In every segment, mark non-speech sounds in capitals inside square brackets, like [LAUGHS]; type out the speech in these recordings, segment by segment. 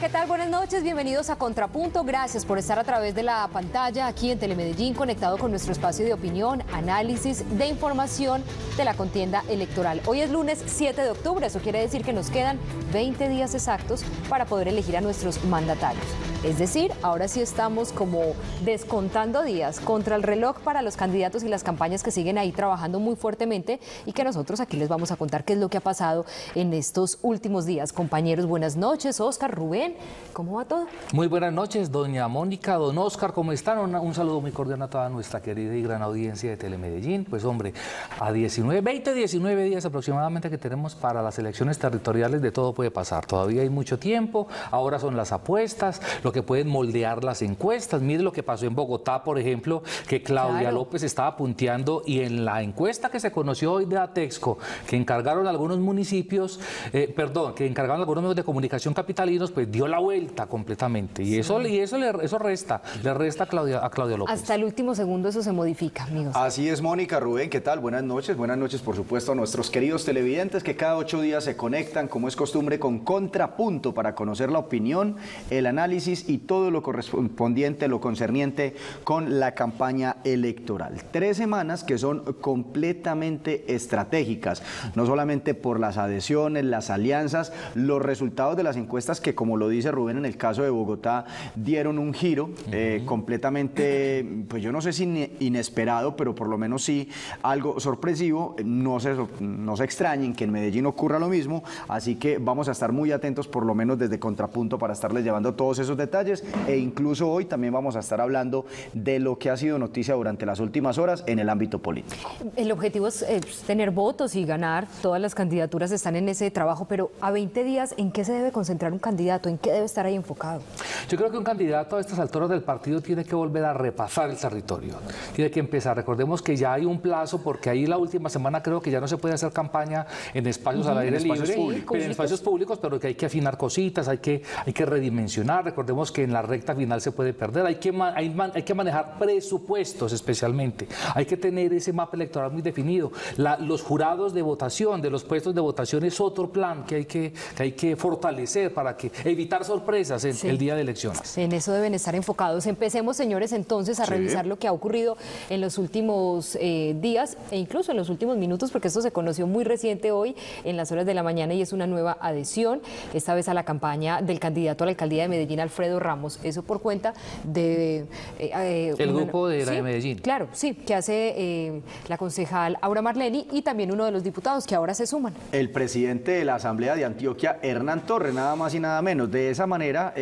¿qué tal? Buenas noches, bienvenidos a Contrapunto. Gracias por estar a través de la pantalla aquí en Telemedellín, conectado con nuestro espacio de opinión, análisis de información de la contienda electoral. Hoy es lunes 7 de octubre, eso quiere decir que nos quedan 20 días exactos para poder elegir a nuestros mandatarios. Es decir, ahora sí estamos como descontando días contra el reloj para los candidatos y las campañas que siguen ahí trabajando muy fuertemente y que nosotros aquí les vamos a contar qué es lo que ha pasado en estos últimos días. Compañeros, buenas noches. Oscar, Rubén, ¿cómo va todo? Muy buenas noches, doña Mónica, don Oscar, ¿cómo están? Un, saludo muy cordial a toda nuestra querida y gran audiencia de Telemedellín. Pues hombre, a 19, 20, 19 días aproximadamente que tenemos para las elecciones territoriales, de todo puede pasar. Todavía hay mucho tiempo, ahora son las apuestas, lo que pueden moldear las encuestas. Mire lo que pasó en Bogotá, por ejemplo, que Claudia López estaba punteando y en la encuesta que se conoció hoy de Atexco, que encargaron algunos municipios, eh, perdón, que encargaron algunos medios de comunicación capitalinos, pues dio la vuelta completamente. Y eso, y eso, le, eso resta, le resta a Claudia, a Claudia López. Hasta el último segundo eso se modifica, amigos. Así es, Mónica, Rubén, ¿qué tal? Buenas noches. Buenas noches, por supuesto, a nuestros queridos televidentes que cada ocho días se conectan, como es costumbre, con Contrapunto para conocer la opinión, el análisis y todo lo correspondiente, lo concerniente con la campaña electoral. Tres semanas que son completamente estratégicas, no solamente por las adhesiones, las alianzas, los resultados de las encuestas que, como lo dice Rubén en el caso de Bogotá, dieron un giro eh, completamente, pues yo no sé si inesperado, pero por lo menos sí algo sorpresivo. No se, no se extrañen que en Medellín ocurra lo mismo, así que vamos a estar muy atentos, por lo menos desde Contrapunto, para estarles llevando todos esos detalles e incluso hoy también vamos a estar hablando de lo que ha sido noticia durante las últimas horas en el ámbito político. El objetivo es, tener votos y ganar, todas las candidaturas están en ese trabajo, pero a 20 días, ¿en qué se debe concentrar un candidato? ¿En qué debe estar ahí enfocado? Yo creo que un candidato a estas alturas del partido tiene que volver a repasar el territorio, tiene que empezar. Recordemos que ya hay un plazo, porque ahí la última semana creo que ya no se puede hacer campaña en espacios al aire libre, en espacios públicos, pero que hay que afinar cositas, hay que, hay que redimensionar. Recordemos que en la recta final se puede perder. Hay que, hay, que manejar presupuestos especialmente. Hay que tener ese mapa electoral muy definido. los jurados de votación, de los puestos de votación es otro plan que hay que, hay que fortalecer para que evitar sorpresas en el día de elecciones. En eso deben estar enfocados. Empecemos, señores, entonces a revisar lo que ha ocurrido en los últimos eh, días e incluso en los últimos minutos, porque esto se conoció muy reciente hoy en las horas de la mañana y es una nueva adhesión, esta vez a la campaña del candidato a la alcaldía de Medellín, Alfredo Ramos, eso por cuenta de... Eh, eh, el grupo de la de Medellín. Claro, sí, que hace eh, la concejal Aura Marleni y también uno de los diputados que ahora se suman. El presidente de la Asamblea de Antioquia, Hernán Torres, nada más y nada menos. De esa manera,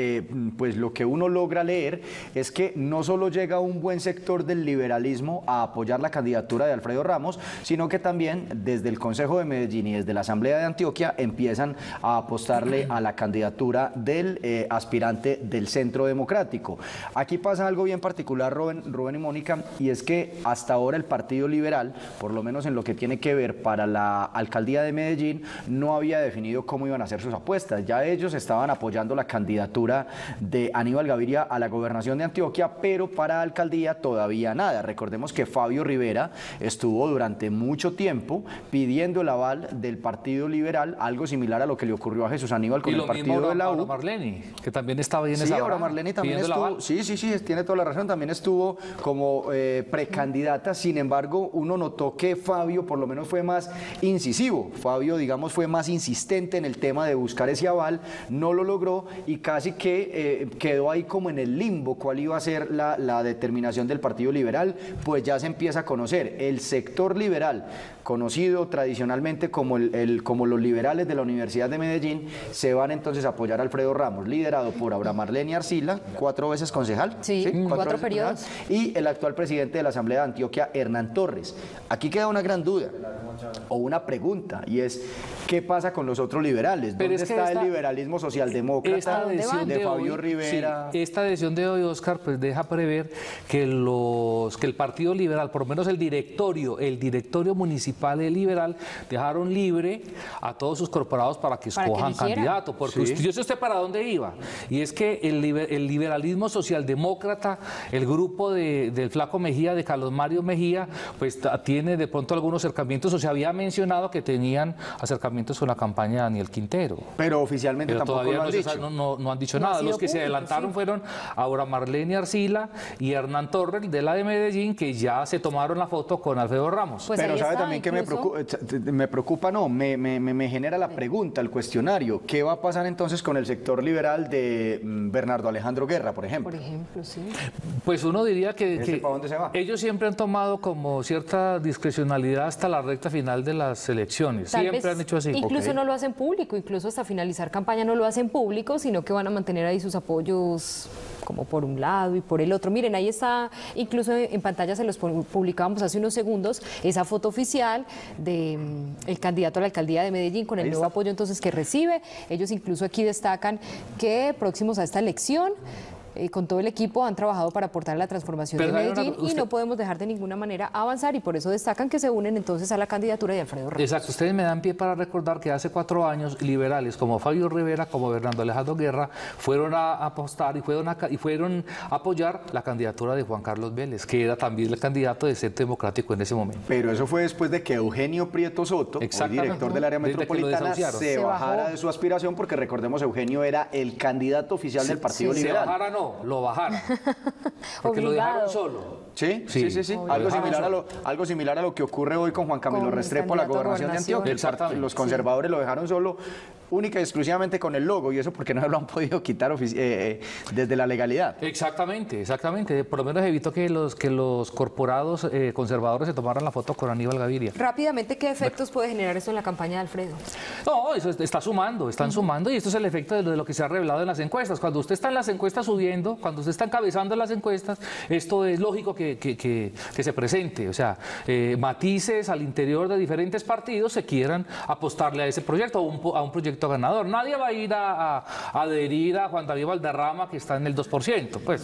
pues lo que uno logra leer es que no solo llega un buen sector del liberalismo a apoyar la candidatura de Alfredo Ramos, sino que también desde el Consejo de Medellín y desde la Asamblea de Antioquia empiezan a apostarle a la candidatura del aspirante del Centro Democrático. Aquí pasa algo bien particular, Rubén, Rubén y Mónica, y es que hasta ahora el Partido Liberal, por lo menos en lo que tiene que ver para la alcaldía de Medellín, no había definido cómo iban a hacer sus apuestas. Ya ellos estaban apoyando la candidatura de Aníbal Gaviria a la gobernación de Antioquia, pero para alcaldía todavía nada. Recordemos que Fabio Rivera estuvo durante mucho tiempo pidiendo el aval del Partido Liberal, algo similar a lo que le ocurrió a Jesús Aníbal con el partido de la U. Marleni, que también estaba bien sí, ahora Marlene también estuvo, sí, sí, sí, tiene toda la razón, también estuvo como eh, precandidata, sin embargo, uno notó que Fabio por lo menos fue más incisivo, Fabio, digamos, fue más insistente en el tema de buscar ese aval, no lo logró y casi que eh, quedó ahí como en el limbo cuál iba a ser la, la determinación del Partido Liberal, pues ya se empieza a conocer. El sector liberal conocido tradicionalmente como, el, como los liberales de la Universidad de Medellín, se van entonces a apoyar a Alfredo Ramos, liderado por Abraham Marlene Arcila, cuatro veces concejal. Sí, cuatro, periodos. y el actual presidente de la Asamblea de Antioquia, Hernán Torres. Aquí queda una gran duda o una pregunta, y es, ¿qué pasa con los otros liberales? ¿Dónde está el liberalismo socialdemócrata de Fabio Rivera? esta decisión de hoy, Oscar, pues deja prever que, los, que el Partido Liberal, por lo menos el directorio, el directorio municipal, liberal dejaron libre a todos sus corporados para que escojan candidato, porque usted, yo sé usted para dónde iba, y es que el, el liberalismo socialdemócrata, el grupo de, del Flaco Mejía, de Carlos Mario Mejía, pues tiene de pronto algunos acercamientos, o se había mencionado que tenían acercamientos acercamientos con la campaña de Daniel Quintero. Pero oficialmente tampoco todavía lo han no, dicho. no, han dicho nada. Los que se adelantaron fueron ahora Marlene Arcila y Hernán Torres de la de Medellín, que ya se tomaron la foto con Alfredo Ramos. Pues Pero sabe también que me preocupa, me preocupa, no, me, me, me genera la pregunta, el cuestionario. ¿Qué va a pasar entonces con el sector liberal de mm, Bernardo Alejandro Guerra, por ejemplo? Por ejemplo, sí. Pues uno diría que, ellos siempre han tomado como cierta discrecionalidad hasta la recta final de las elecciones. siempre han hecho así. Incluso no lo hacen público, incluso hasta finalizar campaña no lo hacen público, sino que van a mantener ahí sus apoyos como por un lado y por el otro. Miren, ahí está, incluso en pantalla se los publicábamos hace unos segundos, esa foto oficial del mm, el candidato a la alcaldía de Medellín con el nuevo apoyo entonces que recibe. Ellos incluso aquí destacan que próximos a esta elección eh, con todo el equipo han trabajado para aportar la transformación de Medellín y no podemos dejar de ninguna manera avanzar y por eso destacan que se unen entonces a la candidatura de Alfredo Ramos. Exacto, ustedes me dan pie para recordar que hace cuatro años liberales como Fabio Rivera, como Bernardo Alejandro Guerra, fueron a apostar y fueron a, y fueron a apoyar la candidatura de Juan Carlos Vélez, que era también el candidato de Centro Democrático en ese momento. Pero eso fue después de que Eugenio Prieto Soto, el director del área metropolitana, se, bajara de su aspiración, porque recordemos, Eugenio era el candidato oficial del Partido Liberal. Se bajara no, lo bajara. [LAUGHS] Porque lo dejaron solo. Sí, sí, sí, sí. Algo, similar a lo, algo similar a lo que ocurre hoy con Juan Camilo Restrepo, la gobernación, de Antioquia. Los conservadores lo dejaron solo única y exclusivamente con el logo, y eso porque no lo han podido quitar eh, eh, desde la legalidad. Exactamente, exactamente. Por lo menos evitó que los, que los corporados eh, conservadores se tomaran la foto con Aníbal Gaviria. Rápidamente, ¿qué efectos puede generar eso en la campaña de Alfredo? No, eso está sumando, están sumando, y esto es el efecto de lo, que se ha revelado en las encuestas. Cuando usted está en las encuestas subiendo, cuando usted está encabezando las encuestas, esto es lógico que, que, se presente. O sea, matices al interior de diferentes partidos se quieran apostarle a ese proyecto, a un proyecto ganador. Nadie va a ir a, adherir a Juan David Valderrama, que está en el 2%. Pues.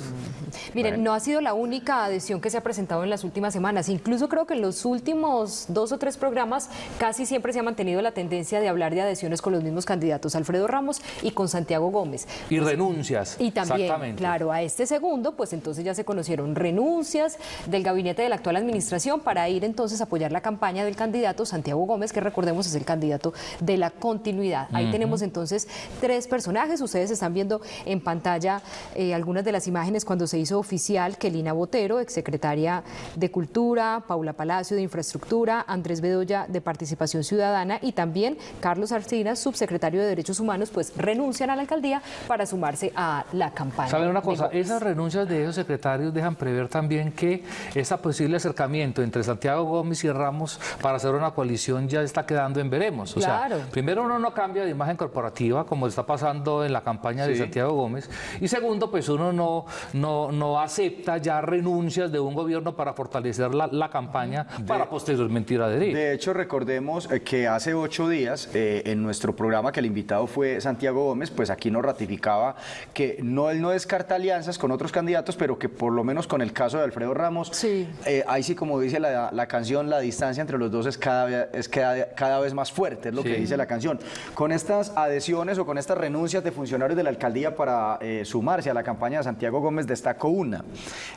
Miren, no ha sido la única adhesión que se ha presentado en las últimas semanas. Incluso creo que en los últimos dos o tres programas casi siempre se ha mantenido la tendencia de hablar de adhesiones con los mismos candidatos, Alfredo Ramos y con Santiago Gómez. Y renuncias. Y también, claro, a este segundo, pues entonces ya se conocieron renuncias del gabinete de la actual administración para ir entonces a apoyar la campaña del candidato Santiago Gómez, que recordemos es el candidato de la continuidad. Ahí tenemos entonces tres personajes. Ustedes están viendo en pantalla eh, algunas de las imágenes cuando se hizo oficial que Lina Botero, exsecretaria de Cultura, Paula Palacio de Infraestructura, Andrés Bedoya de Participación Ciudadana y también Carlos Arcina, subsecretario de Derechos Humanos, pues renuncian a la alcaldía para sumarse a la campaña. ¿Saben una cosa? Esas renuncias de esos secretarios dejan prever también que ese posible acercamiento entre Santiago Gómez y Ramos para hacer una coalición ya está quedando en veremos. O sea, primero uno no cambia de imagen corporativa, como está pasando en la campaña de Santiago Gómez. Y segundo, pues uno no, no, no acepta ya renuncias de un gobierno para fortalecer la, campaña para posteriormente ir a adherir. De hecho, recordemos eh, que hace ocho días eh, en nuestro programa que el invitado fue Santiago Gómez, pues aquí nos ratificaba que no, él no descarta alianzas con otros candidatos, pero que por lo menos con el caso de Alfredo Ramos, sí. Eh, ahí sí, como dice la, la, canción, la distancia entre los dos es cada, es cada, cada vez más fuerte, es lo que dice la canción. Con esta adhesiones o con estas renuncias de funcionarios de la alcaldía para eh, sumarse a la campaña de Santiago Gómez, destaco una,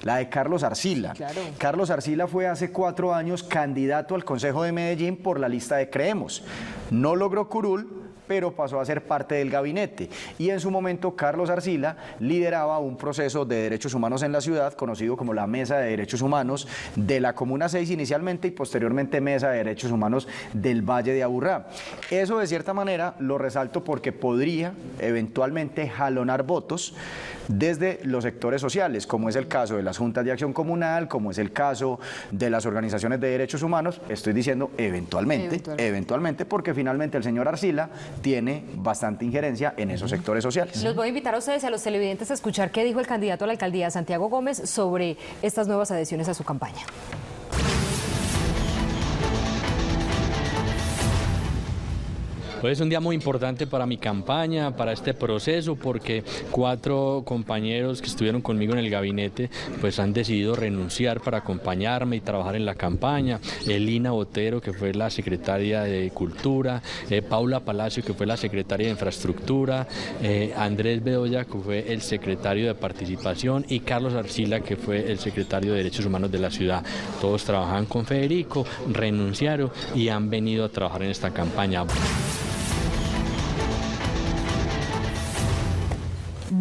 la de Carlos Arcila. Carlos Arcila fue hace cuatro años candidato al Consejo de Medellín por la lista de Creemos. No logró curul, pero pasó a ser parte del gabinete. Y en su momento Carlos Arcila lideraba un proceso de derechos humanos en la ciudad, conocido como la Mesa de Derechos Humanos de la Comuna 6 inicialmente y posteriormente Mesa de Derechos Humanos del Valle de Aburrá. Eso de cierta manera lo resalto porque podría eventualmente jalonar votos desde los sectores sociales, como es el caso de las juntas de acción comunal, como es el caso de las organizaciones de derechos humanos, estoy diciendo eventualmente, eventualmente, porque finalmente el señor Arcila tiene bastante injerencia en esos sectores sociales. Los voy a invitar a ustedes y a los televidentes a escuchar qué dijo el candidato a la alcaldía Santiago Gómez sobre estas nuevas adhesiones a su campaña. Hoy es un día muy importante para mi campaña, para este proceso, porque cuatro compañeros que estuvieron conmigo en el gabinete pues han decidido renunciar para acompañarme y trabajar en la campaña. Elina Botero, que fue la secretaria de Cultura, eh, Paula Palacio, que fue la secretaria de Infraestructura, eh, Andrés Bedoya, que fue el secretario de Participación, y Carlos Arcila, que fue el secretario de Derechos Humanos de la ciudad. Todos trabajan con Federico, renunciaron y han venido a trabajar en esta campaña.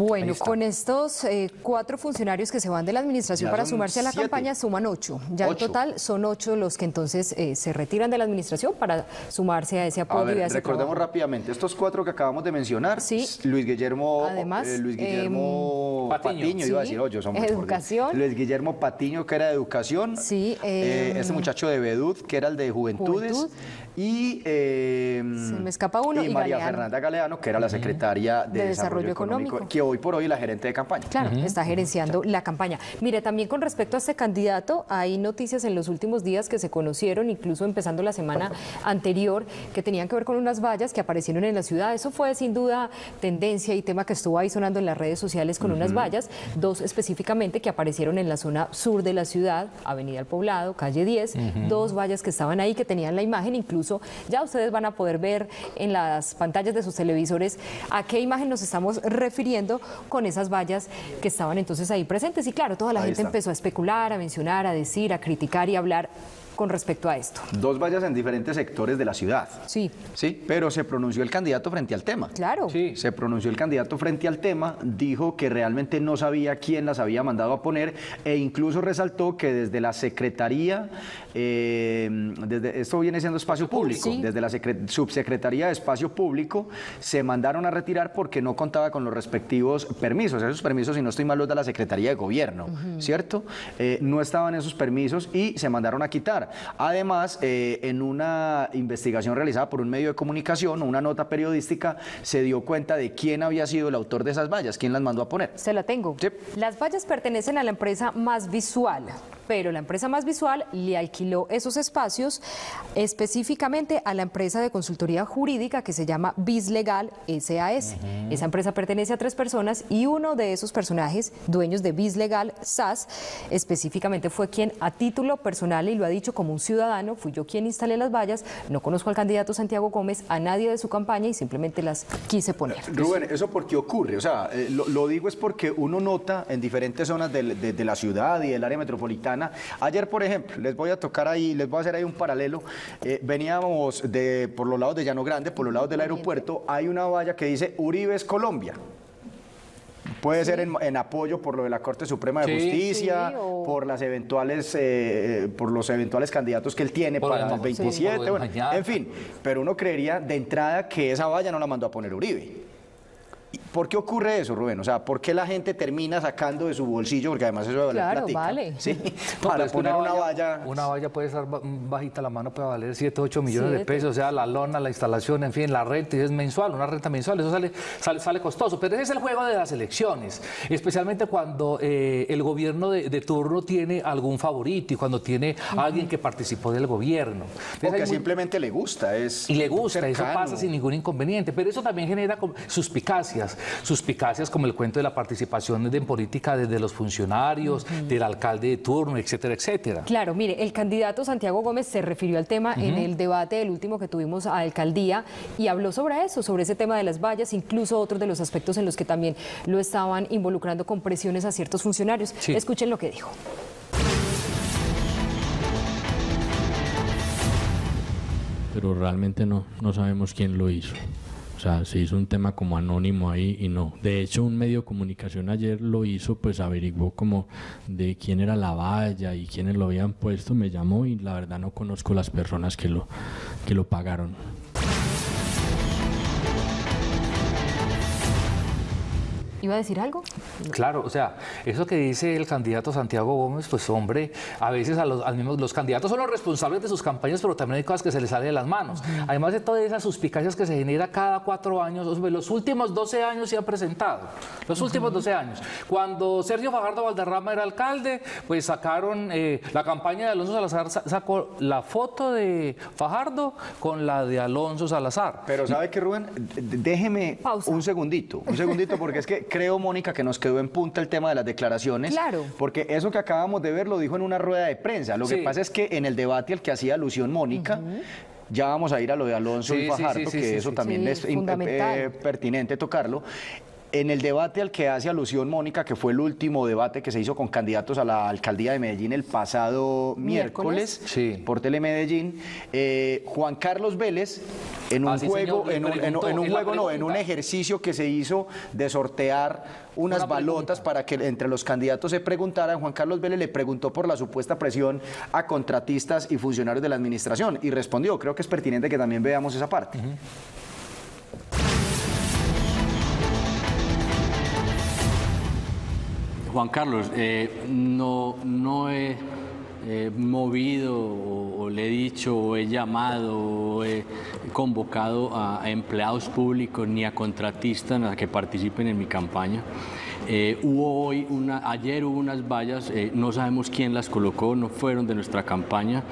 Bueno, con estos eh, cuatro funcionarios que se van de la administración para sumarse a la campaña, suman ocho. Ya en total son ocho los que entonces eh, se retiran de la administración para sumarse a ese apoyo y a ese Recordemos rápidamente, estos cuatro que acabamos de mencionar, sí. Luis Guillermo, Además, eh, Luis Guillermo em, Patiño, iba a decir, oye, somos Educación. Luis Guillermo Patiño, que era de Educación. Sí. Este muchacho de Bedud, que era el de Juventudes. Y, em, se me escapa uno, y, María Fernanda Galeano, que era la secretaria de, Desarrollo, Económico, que hoy por hoy es la gerente de campaña. Claro, está gerenciando la campaña. Mire, también con respecto a este candidato, hay noticias en los últimos días que se conocieron, incluso empezando la semana anterior, que tenían que ver con unas vallas que aparecieron en la ciudad. Eso fue sin duda tendencia y tema que estuvo ahí sonando en las redes sociales con unas vallas, dos específicamente que aparecieron en la zona sur de la ciudad, Avenida El Poblado, calle 10, dos vallas que estaban ahí que tenían la imagen incluso ya ustedes van a poder ver en las pantallas de sus televisores a qué imagen nos estamos refiriendo con esas vallas que estaban entonces ahí presentes. Y claro, toda la gente empezó a especular, a mencionar, a decir, a criticar y a hablar con respecto a esto. Dos vallas en diferentes sectores de la ciudad. Sí. Sí, pero se pronunció el candidato frente al tema. Claro. Sí. Se pronunció el candidato frente al tema, dijo que realmente no sabía quién las había mandado a poner e incluso resaltó que desde la Secretaría, eh, desde, esto viene siendo espacio público, desde la Subsecretaría de Espacio Público se mandaron a retirar porque no contaba con los respectivos permisos. Esos permisos, si no estoy mal, los de la Secretaría de Gobierno, ¿cierto? Eh, no estaban esos permisos y se mandaron a quitar. Además, eh, en una investigación realizada por un medio de comunicación, una nota periodística, se dio cuenta de quién había sido el autor de esas vallas, quién las mandó a poner. Se la tengo. Las vallas pertenecen a la empresa Más Visual pero la empresa más visual le alquiló esos espacios específicamente a la empresa de consultoría jurídica que se llama Bislegal SAS. Esa empresa pertenece a tres personas y uno de esos personajes, dueños de Bislegal SAS, específicamente fue quien a título personal, y lo ha dicho como un ciudadano, fui yo quien instalé las vallas, no conozco al candidato Santiago Gómez, a nadie de su campaña y simplemente las quise poner. Rubén, ¿eso por qué ocurre? O sea, eh, lo, digo es porque uno nota en diferentes zonas de la ciudad y del área metropolitana Ayer, por ejemplo, les voy a tocar ahí, les voy a hacer ahí un paralelo. Eh, veníamos de, por los lados de Llano Grande, por los lados del aeropuerto, hay una valla que dice Uribe es Colombia. Puede ser en, apoyo por lo de la Corte Suprema de Justicia, por las eventuales, eh, por los eventuales candidatos que él tiene para el 27, en fin. Pero uno creería de entrada que esa valla no la mandó a poner Uribe. ¿Por qué ocurre eso, Rubén? O sea, ¿por qué la gente termina sacando de su bolsillo? Porque además eso vale claro, vale. ¿sí? [LAUGHS] Para poner una, valla, Una valla puede estar bajita la mano, puede valer 7, 8 millones de pesos. O sea, la lona, la instalación, en fin, la renta, y es mensual, una renta mensual. Eso sale, sale, costoso. Pero ese es el juego de las elecciones. Especialmente cuando eh, el gobierno de, turno tiene algún favorito y cuando tiene alguien que participó del gobierno. Porque simplemente le gusta. Es y le gusta, eso pasa sin ningún inconveniente. Pero eso también genera suspicacias suspicacias como el cuento de la participación en política desde los funcionarios, del alcalde de turno, etcétera, etcétera. Claro, mire, el candidato Santiago Gómez se refirió al tema en el debate del último que tuvimos a alcaldía y habló sobre eso, sobre ese tema de las vallas, incluso otros de los aspectos en los que también lo estaban involucrando con presiones a ciertos funcionarios. Escuchen lo que dijo. Pero realmente no, no sabemos quién lo hizo. O sea, se hizo un tema como anónimo ahí y no. De hecho, un medio de comunicación ayer lo hizo, pues averiguó como de quién era la valla y quiénes lo habían puesto, me llamó y la verdad no conozco las personas que lo, que lo pagaron. ¿Iba a decir algo? Claro, o sea, eso que dice el candidato Santiago Gómez, pues hombre, a veces a los, los candidatos son los responsables de sus campañas, pero también hay cosas que se les salen de las manos. Además de todas esas suspicacias que se genera cada cuatro años, los últimos 12 años se han presentado, los últimos 12 años. Cuando Sergio Fajardo Valderrama era alcalde, pues sacaron eh, la campaña de Alonso Salazar, sacó la foto de Fajardo con la de Alonso Salazar. Pero ¿sabe qué, Rubén? Déjeme un segundito, un segundito, porque es que creo, Mónica, que nos quedó en punta el tema de las declaraciones. Claro. Porque eso que acabamos de ver lo dijo en una rueda de prensa. Lo que pasa es que en el debate al que hacía alusión Mónica, ya vamos a ir a lo de Alonso y Fajardo, que eso también es eh, pertinente tocarlo En el debate al que hace alusión Mónica, que fue el último debate que se hizo con candidatos a la alcaldía de Medellín el pasado miércoles, por Telemedellín, eh, Juan Carlos Vélez, en un juego, en un, juego no, en un ejercicio que se hizo de sortear unas balotas para que entre los candidatos se preguntaran, Juan Carlos Vélez le preguntó por la supuesta presión a contratistas y funcionarios de la administración y respondió. Creo que es pertinente que también veamos esa parte. Juan Carlos, eh, no, no he movido o, le he dicho o he llamado o he convocado a, empleados públicos ni a contratistas a que participen en mi campaña. Eh, hubo hoy una, ayer hubo unas vallas, eh, no sabemos quién las colocó, no fueron de nuestra campaña.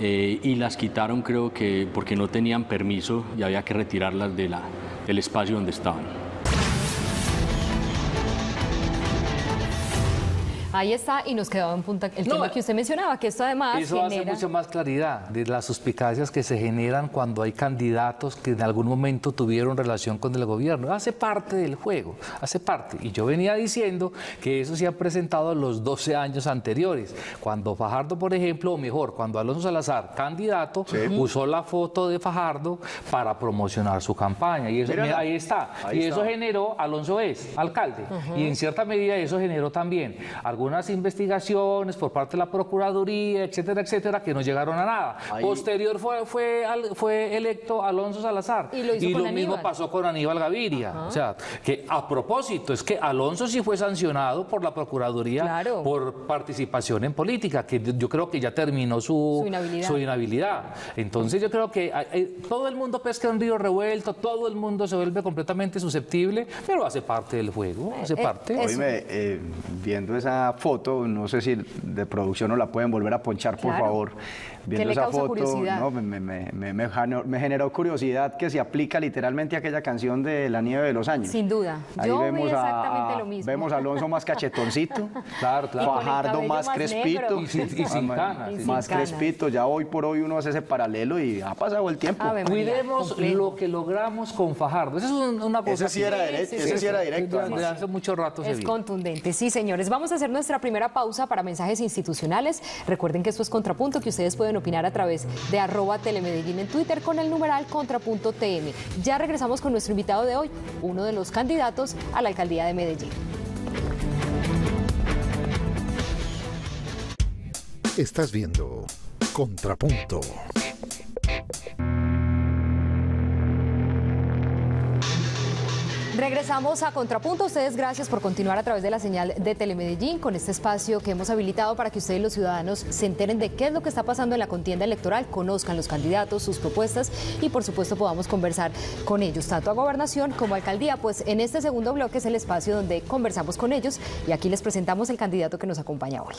y las quitaron creo que porque no tenían permiso y había que retirarlas de la, del espacio donde estaban. Ahí está, y nos quedaba en punta el tema que usted mencionaba, que esto además Eso hace mucha más claridad de las suspicacias que se generan cuando hay candidatos que en algún momento tuvieron relación con el gobierno. Hace parte del juego, hace parte. Y yo venía diciendo que eso se ha presentado en los 12 años anteriores. Cuando Fajardo, por ejemplo, o mejor, cuando Alonso Salazar, candidato, usó la foto de Fajardo para promocionar su campaña. Y eso, ahí está. y eso generó, Alonso es alcalde. Y en cierta medida eso generó también algunas investigaciones por parte de la Procuraduría, etcétera, etcétera, que no llegaron a nada. Posterior fue, fue, fue electo Alonso Salazar. Y lo, mismo pasó con Aníbal Gaviria. O sea, que a propósito, es que Alonso sí fue sancionado por la Procuraduría por participación en política, que yo creo que ya terminó su, su, inhabilidad. Entonces yo creo que todo el mundo pesca un río revuelto, todo el mundo se vuelve completamente susceptible, pero hace parte del juego, hace eh, parte. Oíme, eh, viendo esa foto, no sé si de producción no la pueden volver a ponchar, por favor. Viendo esa foto, no, me, me, me, me, generó curiosidad que se aplica literalmente a aquella canción de La nieve de los años. Sin duda. Ahí Yo vemos exactamente a, lo mismo. Vemos a Alonso más cachetoncito, [LAUGHS] claro, claro. Fajardo más, crespito. Y sin, canas. Más crespito. Ya hoy por hoy uno hace ese paralelo y ha pasado el tiempo. Cuidemos lo que logramos con Fajardo. Esa es una cosa. Ese sí era, directo, ese sí era directo. hace mucho rato Es contundente. Sí, señores. Vamos a hacer nuestra primera pausa para mensajes institucionales. Recuerden que esto es Contrapunto, que ustedes pueden opinar a través de arroba telemedellín en Twitter con el numeral Contrapunto TM. Ya regresamos con nuestro invitado de hoy, uno de los candidatos a la alcaldía de Medellín. Estás viendo Contrapunto. Regresamos a Contrapunto. Ustedes gracias por continuar a través de la señal de Telemedellín con este espacio que hemos habilitado para que ustedes los ciudadanos se enteren de qué es lo que está pasando en la contienda electoral, conozcan los candidatos, sus propuestas y por supuesto podamos conversar con ellos, tanto a gobernación como a alcaldía. Pues en este segundo bloque es el espacio donde conversamos con ellos y aquí les presentamos el candidato que nos acompaña hoy.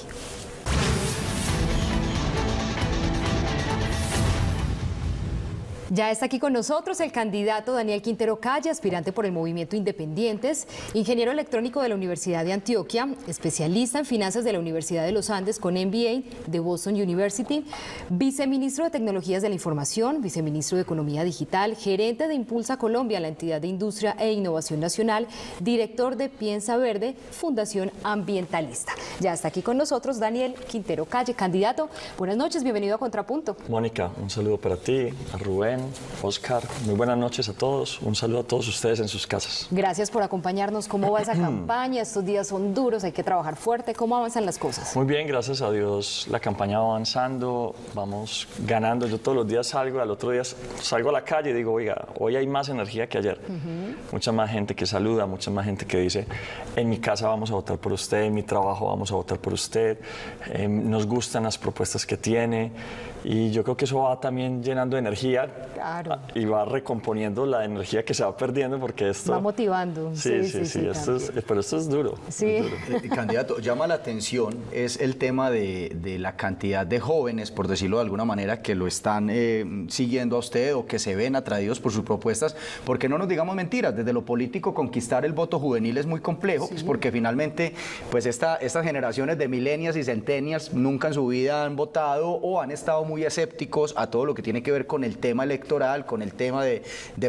Ya está aquí con nosotros el candidato Daniel Quintero Calle, aspirante por el Movimiento Independientes, ingeniero electrónico de la Universidad de Antioquia, especialista en finanzas de la Universidad de los Andes con MBA de Boston University, viceministro de Tecnologías de la Información, viceministro de Economía Digital, gerente de Impulsa Colombia, la entidad de Industria e Innovación Nacional, director de Piensa Verde, Fundación Ambientalista. Ya está aquí con nosotros Daniel Quintero Calle, candidato. Buenas noches, bienvenido a Contrapunto. Mónica, un saludo para ti, a Rubén Oscar, muy buenas noches a todos. Un saludo a todos ustedes en sus casas. Gracias por acompañarnos. ¿Cómo va esa [CLEARS THROAT] campaña? Estos días son duros, hay que trabajar fuerte. ¿Cómo avanzan las cosas? Muy bien, gracias a Dios. La campaña va avanzando, vamos ganando. Yo todos los días salgo, al otro día salgo a la calle y digo, oiga, hoy hay más energía que ayer. Mucha más gente que saluda, mucha más gente que dice, en mi casa vamos a votar por usted, en mi trabajo vamos a votar por usted, em, nos gustan las propuestas que tiene. Y yo creo que eso va también llenando energía y va recomponiendo la energía que se va perdiendo porque esto... Va motivando. Sí, sí, sí, esto es, pero esto es duro. Sí. Eh, candidato, llama la atención es el tema de, de, la cantidad de jóvenes, por decirlo de alguna manera, que lo están eh, siguiendo a usted o que se ven atraídos por sus propuestas, porque no nos digamos mentiras, desde lo político conquistar el voto juvenil es muy complejo, pues porque finalmente pues esta, estas generaciones de milenias y centenias nunca en su vida han votado o han estado muy escépticos a todo lo que tiene que ver con el tema electoral, con el tema de,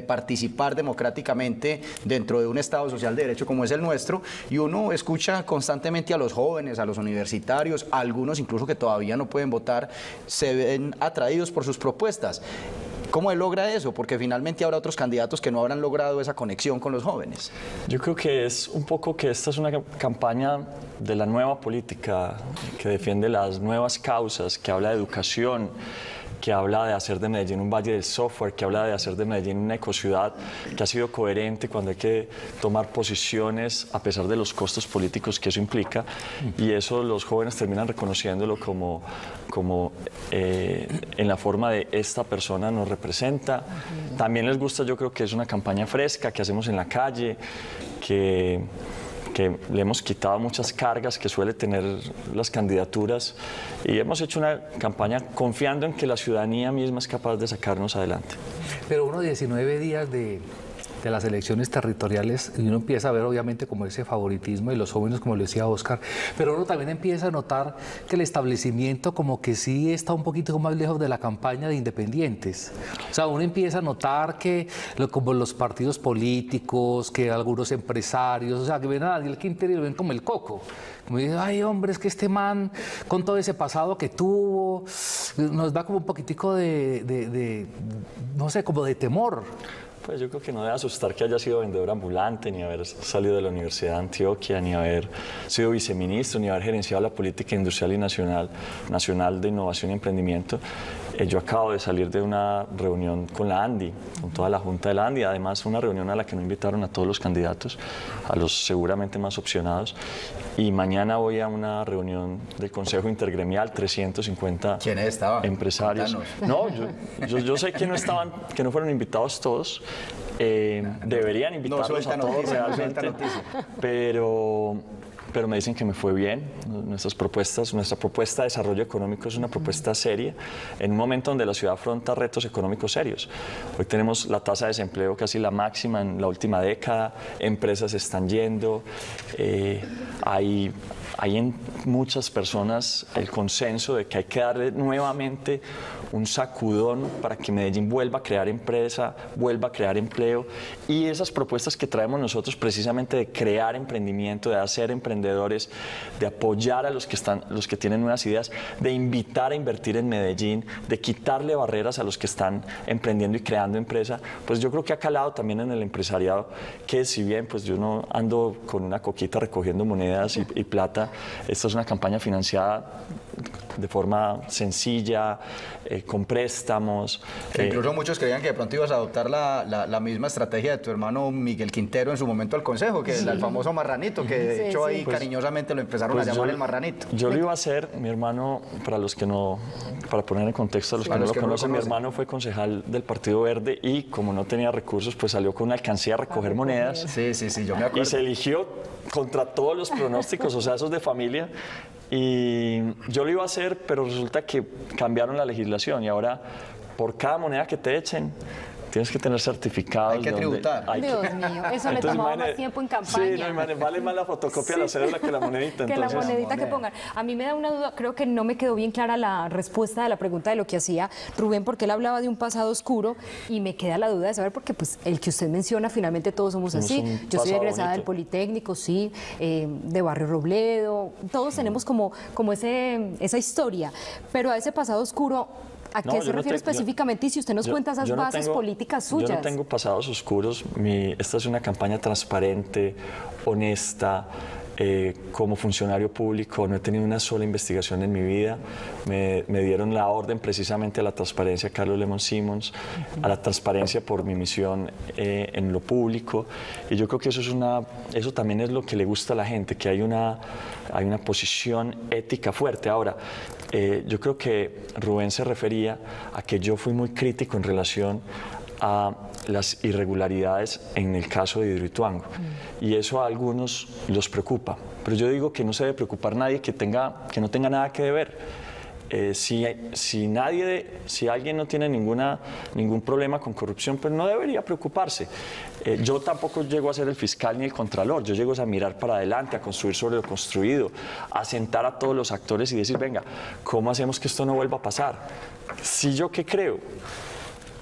participar democráticamente dentro de un Estado social de derecho como es el nuestro, y uno escucha constantemente a los jóvenes, a los universitarios, algunos incluso que todavía no pueden votar, se ven atraídos por sus propuestas. ¿Cómo él logra eso? Porque finalmente habrá otros candidatos que no habrán logrado esa conexión con los jóvenes. Yo creo que es un poco que esta es una campaña de la nueva política que defiende las nuevas causas, que habla de educación que habla de hacer de Medellín un valle del software, que habla de hacer de Medellín una ecociudad, que ha sido coherente cuando hay que tomar posiciones a pesar de los costos políticos que eso implica. Y eso los jóvenes terminan reconociéndolo como, como eh, en la forma de esta persona nos representa. También les gusta, yo creo que es una campaña fresca que hacemos en la calle, que que le hemos quitado muchas cargas que suele tener las candidaturas y hemos hecho una campaña confiando en que la ciudadanía misma es capaz de sacarnos adelante. Pero uno 19 días de, de las elecciones territoriales y uno empieza a ver obviamente como ese favoritismo de los jóvenes, como le decía Oscar, pero uno también empieza a notar que el establecimiento como que sí está un poquito más lejos de la campaña de independientes. O sea, uno empieza a notar que como los partidos políticos, que algunos empresarios, o sea, que ven a Daniel Quintero y lo ven como el coco. Como dicen, ay hombre, es que este man con todo ese pasado que tuvo, nos da como un poquitico de, de no sé, como de temor. Pues yo creo que no debe asustar que haya sido vendedor ambulante, ni haber salido de la Universidad de Antioquia, ni haber sido viceministro, ni haber gerenciado la política industrial y nacional, nacional de innovación y emprendimiento. Eh, yo acabo de salir de una reunión con la ANDI, con toda la Junta de la ANDI, además una reunión a la que no invitaron a todos los candidatos, a los seguramente más opcionados, y mañana voy a una reunión del Consejo Intergremial, 350 ¿Quiénes estaban? empresarios. No, yo, yo, sé que no estaban, que no fueron invitados todos, eh, deberían invitarlos a todos realmente, pero pero me dicen que me fue bien. Nuestras propuestas, nuestra propuesta de desarrollo económico es una propuesta seria en un momento donde la ciudad afronta retos económicos serios. Hoy tenemos la tasa de desempleo casi la máxima en la última década, empresas están yendo, eh, hay hay en muchas personas el consenso de que hay que darle nuevamente un sacudón para que Medellín vuelva a crear empresa, vuelva a crear empleo. Y esas propuestas que traemos nosotros precisamente de crear emprendimiento, de hacer emprendedores, de apoyar a los que están, los que tienen nuevas ideas, de invitar a invertir en Medellín, de quitarle barreras a los que están emprendiendo y creando empresa, pues yo creo que ha calado también en el empresariado que si bien pues yo no ando con una coquita recogiendo monedas y, y plata, esta es una campaña financiada de forma sencilla, eh, con préstamos. Que incluso muchos creían que de pronto ibas a adoptar la, la, misma estrategia de tu hermano Miguel Quintero en su momento al Consejo, que es el famoso marranito, que de hecho ahí pues, cariñosamente lo empezaron a pues llamar el marranito. Yo lo iba a hacer, mi hermano, para los que no, para poner en contexto a los que no lo conocen, mi hermano fue concejal del Partido Verde y como no tenía recursos, pues salió con una alcancía a recoger monedas. Sí, sí, sí, yo me acuerdo. Y se eligió contra todos los pronósticos, o sea, esos de familia. Y yo lo iba a hacer, pero resulta que cambiaron la legislación y ahora por cada moneda que te echen, tienes que tener certificados. Hay que tributar. Dios mío, eso le tomaba más tiempo en campaña. Sí, no, vale más la fotocopia de la cédula que la monedita. [LAUGHS] que la monedita que pongan. A mí me da una duda, creo que no me quedó bien clara la respuesta de la pregunta de lo que hacía Rubén, porque él hablaba de un pasado oscuro y me queda la duda de saber, porque pues el que usted menciona, finalmente todos somos así. Yo soy egresada del Politécnico, sí, eh, de Barrio Robledo, todos tenemos como, como ese, esa historia, pero a ese pasado oscuro ¿A qué se refiere específicamente? y si usted nos cuenta esas bases políticas suyas. Yo no tengo pasados oscuros. Mi, esta es una campaña transparente, honesta. Eh, como funcionario público no he tenido una sola investigación en mi vida. Me, dieron la orden precisamente a la transparencia, Carlos Lemon Simmons, a la transparencia por mi misión eh, en lo público. Y yo creo que eso, es una, eso también es lo que le gusta a la gente, que hay una, hay una posición ética fuerte. Ahora, eh, yo creo que Rubén se refería a que yo fui muy crítico en relación a las irregularidades en el caso de Hidroituango. Mm. Y eso a algunos los preocupa. Pero yo digo que no se debe preocupar nadie que, tenga, que no tenga nada que ver. eh, si, si nadie, si alguien no tiene ninguna, ningún problema con corrupción, pues no debería preocuparse. Eh, yo tampoco llego a ser el fiscal ni el contralor, yo llego a mirar para adelante, a construir sobre lo construido, a sentar a todos los actores y decir, venga, ¿cómo hacemos que esto no vuelva a pasar? Si yo qué creo,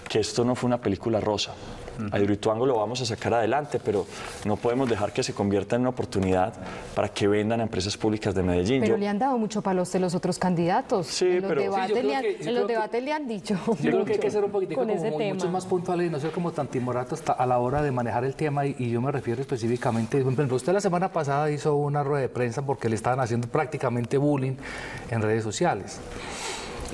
que esto no fue una película rosa, a Hidroituango lo vamos a sacar adelante, pero no podemos dejar que se convierta en una oportunidad para que vendan a empresas públicas de Medellín. Pero Yo- le han dado mucho palos de los otros candidatos. Sí, en los pero- Sí, debates, le han, que- en los que- debates le han dicho. Yo creo que hay que ser un poquitico con como tema. mucho más puntual y no ser como tan timorato hasta a la hora de manejar el tema y, y yo me refiero específicamente, por ejemplo, usted la semana pasada hizo una rueda de prensa porque le estaban haciendo prácticamente bullying en redes sociales.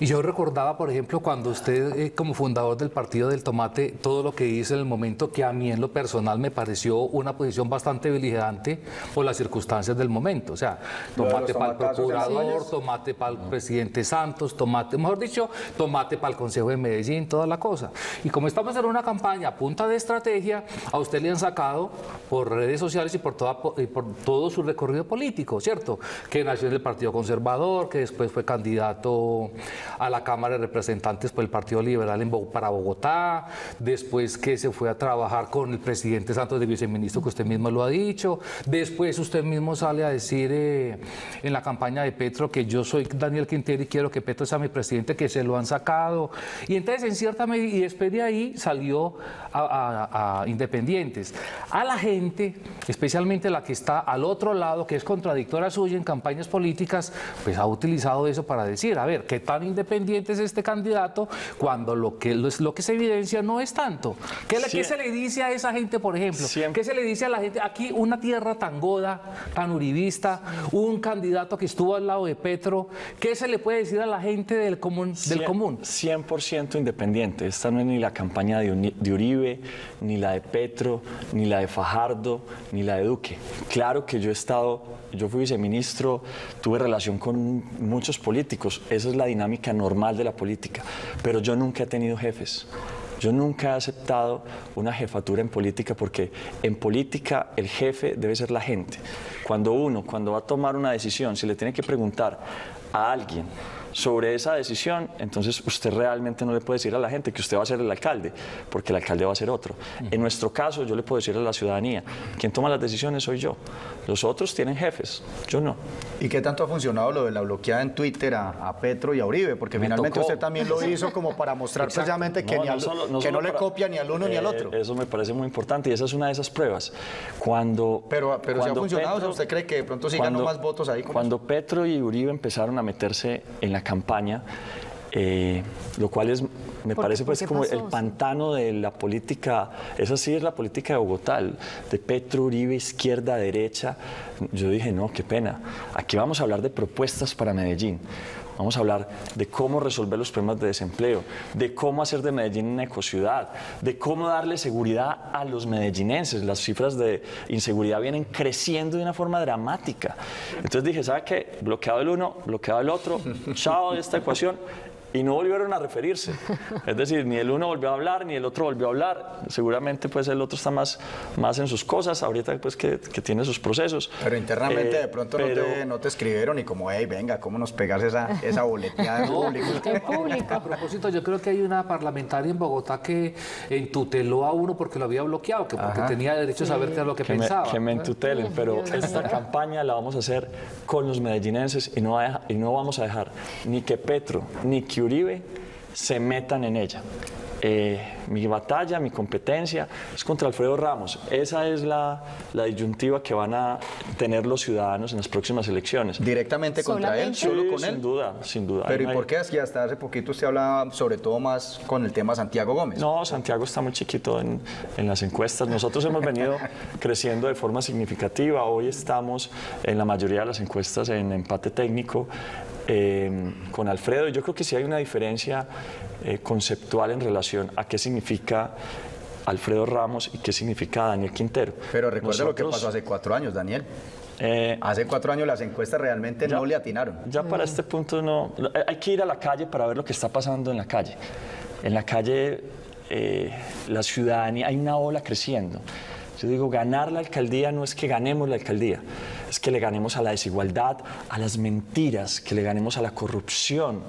Y yo recordaba, por ejemplo, cuando usted, eh, como fundador del Partido del Tomate, todo lo que hizo en el momento que a mí en lo personal me pareció una posición bastante beligerante por las circunstancias del momento. O sea, tomate para el procurador, tomate para el presidente Santos, tomate, mejor dicho, tomate para el Consejo de Medellín, toda la cosa. Y como estamos en una campaña a punta de estrategia, a usted le han sacado por redes sociales y por, toda, y por todo su recorrido político, ¿cierto? Que nació en el Partido Conservador, que después fue candidato a la Cámara de Representantes por el Partido Liberal para Bogotá, después que se fue a trabajar con el presidente Santos de viceministro, que usted mismo lo ha dicho, después usted mismo sale a decir eh, en la campaña de Petro que yo soy Daniel Quintero y quiero que Petro sea mi presidente, que se lo han sacado. Y entonces, en cierta medida, y después de ahí salió a Independientes. A la gente, especialmente la que está al otro lado, que es contradictora suya en campañas políticas, pues ha utilizado eso para decir, a ver, ¿qué tan independiente es este candidato cuando lo que, lo, lo que se evidencia no es tanto? ¿Qué, Sí. qué se le dice a esa gente, por ejemplo? Siempre. ¿Qué se le dice a la gente? Aquí una tierra tan goda, tan uribista, un candidato que estuvo al lado de Petro, ¿qué se le puede decir a la gente del común? Del Cien- común? 100% independiente. Esta no es ni la campaña de Uribe, ni la de Petro, ni la de Fajardo, ni la de Duque. Claro que yo he estado, yo fui viceministro, tuve relación con muchos políticos. Esa es la dinámica normal de la política. Pero yo nunca he tenido jefes. Yo nunca he aceptado una jefatura en política porque en política el jefe debe ser la gente. Cuando uno, cuando va a tomar una decisión, si le tiene que preguntar a alguien sobre esa decisión, entonces usted realmente no le puede decir a la gente que usted va a ser el alcalde, porque el alcalde va a ser otro. En nuestro caso, yo le puedo decir a la ciudadanía, quien toma las decisiones soy yo. Los otros tienen jefes, yo no. ¿Y qué tanto ha funcionado lo de la bloqueada en Twitter a, a Petro y a Uribe? Porque Me finalmente tocó. usted también lo hizo como para mostrar Exacto. precisamente que, No, ni no al- solo- que solo no le para- copia ni al uno ni al Eh, otro. Eso me parece muy importante y esa es una de esas pruebas. Cuando, Pero, pero si ha funcionado, Petro- ¿usted cree que de pronto sí ganó cuando- más votos ahí? con Cuando Petro y Uribe empezaron a meterse en la campaña, eh, lo cual es, me ¿Por parece pues como pasó? el pantano de la política, esa sí es la política de Bogotá, de Petro, Uribe, izquierda, derecha. Yo dije, no, qué pena, aquí vamos a hablar de propuestas para Medellín. Vamos a hablar de cómo resolver los problemas de desempleo, de cómo hacer de Medellín una ecociudad, de cómo darle seguridad a los medellinenses. Las cifras de inseguridad vienen creciendo de una forma dramática. Entonces dije, ¿sabe qué? Bloqueado el uno, bloqueado el otro, chao de esta ecuación. Y no volvieron a referirse. [LAUGHS] Es decir, ni el uno volvió a hablar, ni el otro volvió a hablar. Seguramente pues el otro está más, más en sus cosas, ahorita pues que, que tiene sus procesos. Pero internamente Eh, de pronto pero- no, te, no te escribieron y como, hey, venga, ¿cómo nos pegas esa, [LAUGHS] esa boleteada en público? [LAUGHS] En público. A propósito, yo creo que hay una parlamentaria en Bogotá que entuteló a uno porque lo había bloqueado, que porque tenía derecho a saber qué era lo que, que me, pensaba. que me entutelen, pero esta campaña la vamos a hacer con los medellinenses y no, a y no vamos a dejar ni que Petro ni que Uribe se metan en ella. Eh, mi batalla, mi competencia es contra Alfredo Ramos. Esa es la, la disyuntiva que van a tener los ciudadanos en las próximas elecciones. Directamente contra él, solo Sí, con sin él. duda, sin duda. Pero ¿y por qué? Que hasta hace poquito usted hablaba sobre todo más con el tema Santiago Gómez. No, Santiago está muy chiquito en, en las encuestas. Nosotros hemos venido [LAUGHS] creciendo de forma significativa. Hoy estamos en la mayoría de las encuestas en empate técnico eh, con Alfredo. Yo creo que sí hay una diferencia eh, conceptual en relación a qué significa Alfredo Ramos y qué significa Daniel Quintero. Pero recuerda lo que pasó hace cuatro años, Daniel. eh, Hace cuatro años las encuestas realmente Ya. no le atinaron. Ya para este punto no. eh, Hay que ir a la calle para ver lo que está pasando en la calle. En la calle, eh, la ciudadanía, hay una ola creciendo Yo digo, ganar la alcaldía no es que ganemos la alcaldía, es que le ganemos a la desigualdad, a las mentiras, que le ganemos a la corrupción,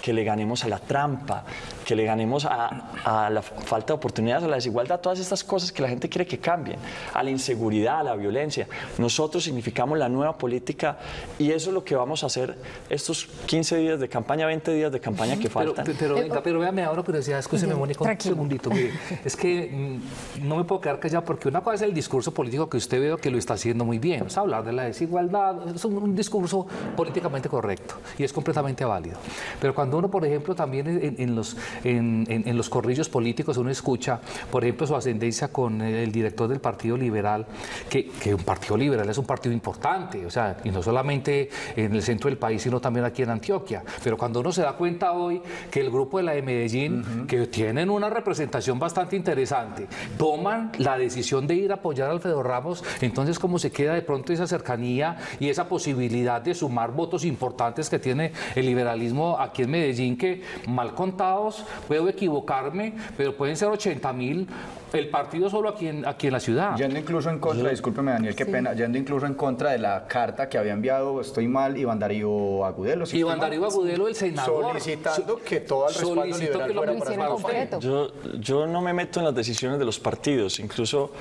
que le ganemos a la trampa, que le ganemos a, a, la falta de oportunidades, a la desigualdad, todas estas cosas que la gente quiere que cambien, a la inseguridad, a la violencia. Nosotros significamos la nueva política y eso es lo que vamos a hacer estos 15 días de campaña, 20 días de campaña que Pero, faltan. pero, venga, pero véame ahora, pero decía, escúcheme, Mónica, un segundito. mire, es que mm, no me puedo quedar callado porque una cosa es el discurso político que usted veo que lo está haciendo muy bien. O sea, hablar de la desigualdad es un, un discurso políticamente correcto y es completamente válido. Pero cuando uno, por ejemplo, también en, en los, en, en- los corrillos políticos uno escucha, por ejemplo, su ascendencia con el director del Partido Liberal, que, que un partido liberal es un partido importante, o sea, y no solamente en el centro del país, sino también aquí en Antioquia. Pero cuando uno se da cuenta hoy que el grupo de la de Medellín, que tienen una representación bastante interesante, toman la decisión de ir a apoyar a Alfredo Ramos, entonces cómo se queda de pronto esa cercanía y esa posibilidad de sumar votos importantes que tiene el liberalismo aquí en Medellín, que mal contados, puedo equivocarme, pero pueden ser 80 mil el partido solo aquí en, aquí en la ciudad. Yendo incluso en contra, discúlpeme Daniel, qué pena, yendo incluso en contra de la carta que había enviado, estoy mal, Iván Darío Agudelo. si Iván Darío Agudelo, el senador. Solicitando que todo el respaldo liberal fuera para. Yo, yo no me meto en las decisiones de los partidos. Incluso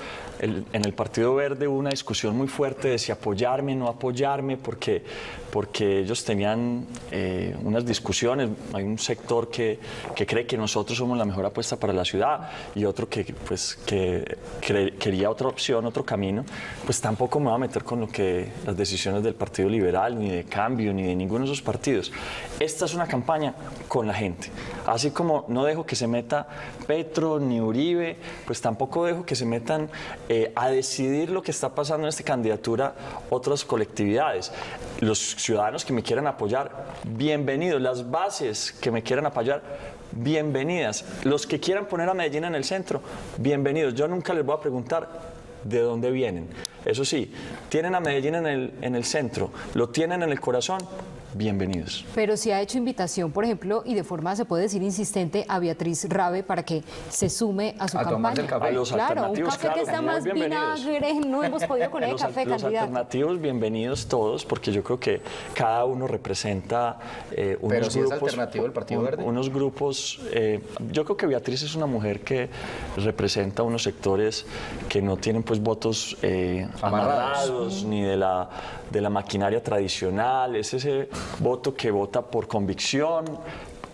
el- en el Partido Verde hubo una discusión muy fuerte de si apoyarme no apoyarme, porque, porque ellos tenían eh, unas discusiones. Hay un sector que, que cree que nosotros somos la mejor apuesta para la ciudad y otro que, pues, que quería otra opción, otro camino. Pues tampoco me voy a meter con lo que las decisiones del Partido Liberal, ni de Cambio, ni de ninguno de esos partidos. Esta es una campaña con la gente. Así como no dejo que se meta Petro ni Uribe, pues tampoco dejo que se metan eh, a decidir lo que está pasando en esta candidatura otras colectividades. Los ciudadanos que me quieran apoyar, bienvenidos. Las bases que me quieran apoyar, bienvenidas. Los que quieran poner a Medellín en el centro, bienvenidos. Yo nunca les voy a preguntar de dónde vienen. Eso sí, tienen a Medellín en el, en el centro, lo tienen en el corazón, bienvenidos. Pero si ha hecho invitación, por ejemplo, y de forma se puede decir insistente a Beatriz Rabe para que se sume a su A campaña. el café. A los claro, un alternativos, café que está más bienvenidos. vinagre, no hemos podido con [LAUGHS] el los, café, los candidato. alternativos, bienvenidos todos, porque yo creo que cada uno representa eh, unos Pero si es grupos. alternativo el Partido Verde. Unos grupos. eh, yo creo que Beatriz es una mujer que representa unos sectores que no tienen pues votos eh, Amarrados. amarrados, ni de la, de la maquinaria tradicional. Es ese voto que vota por convicción,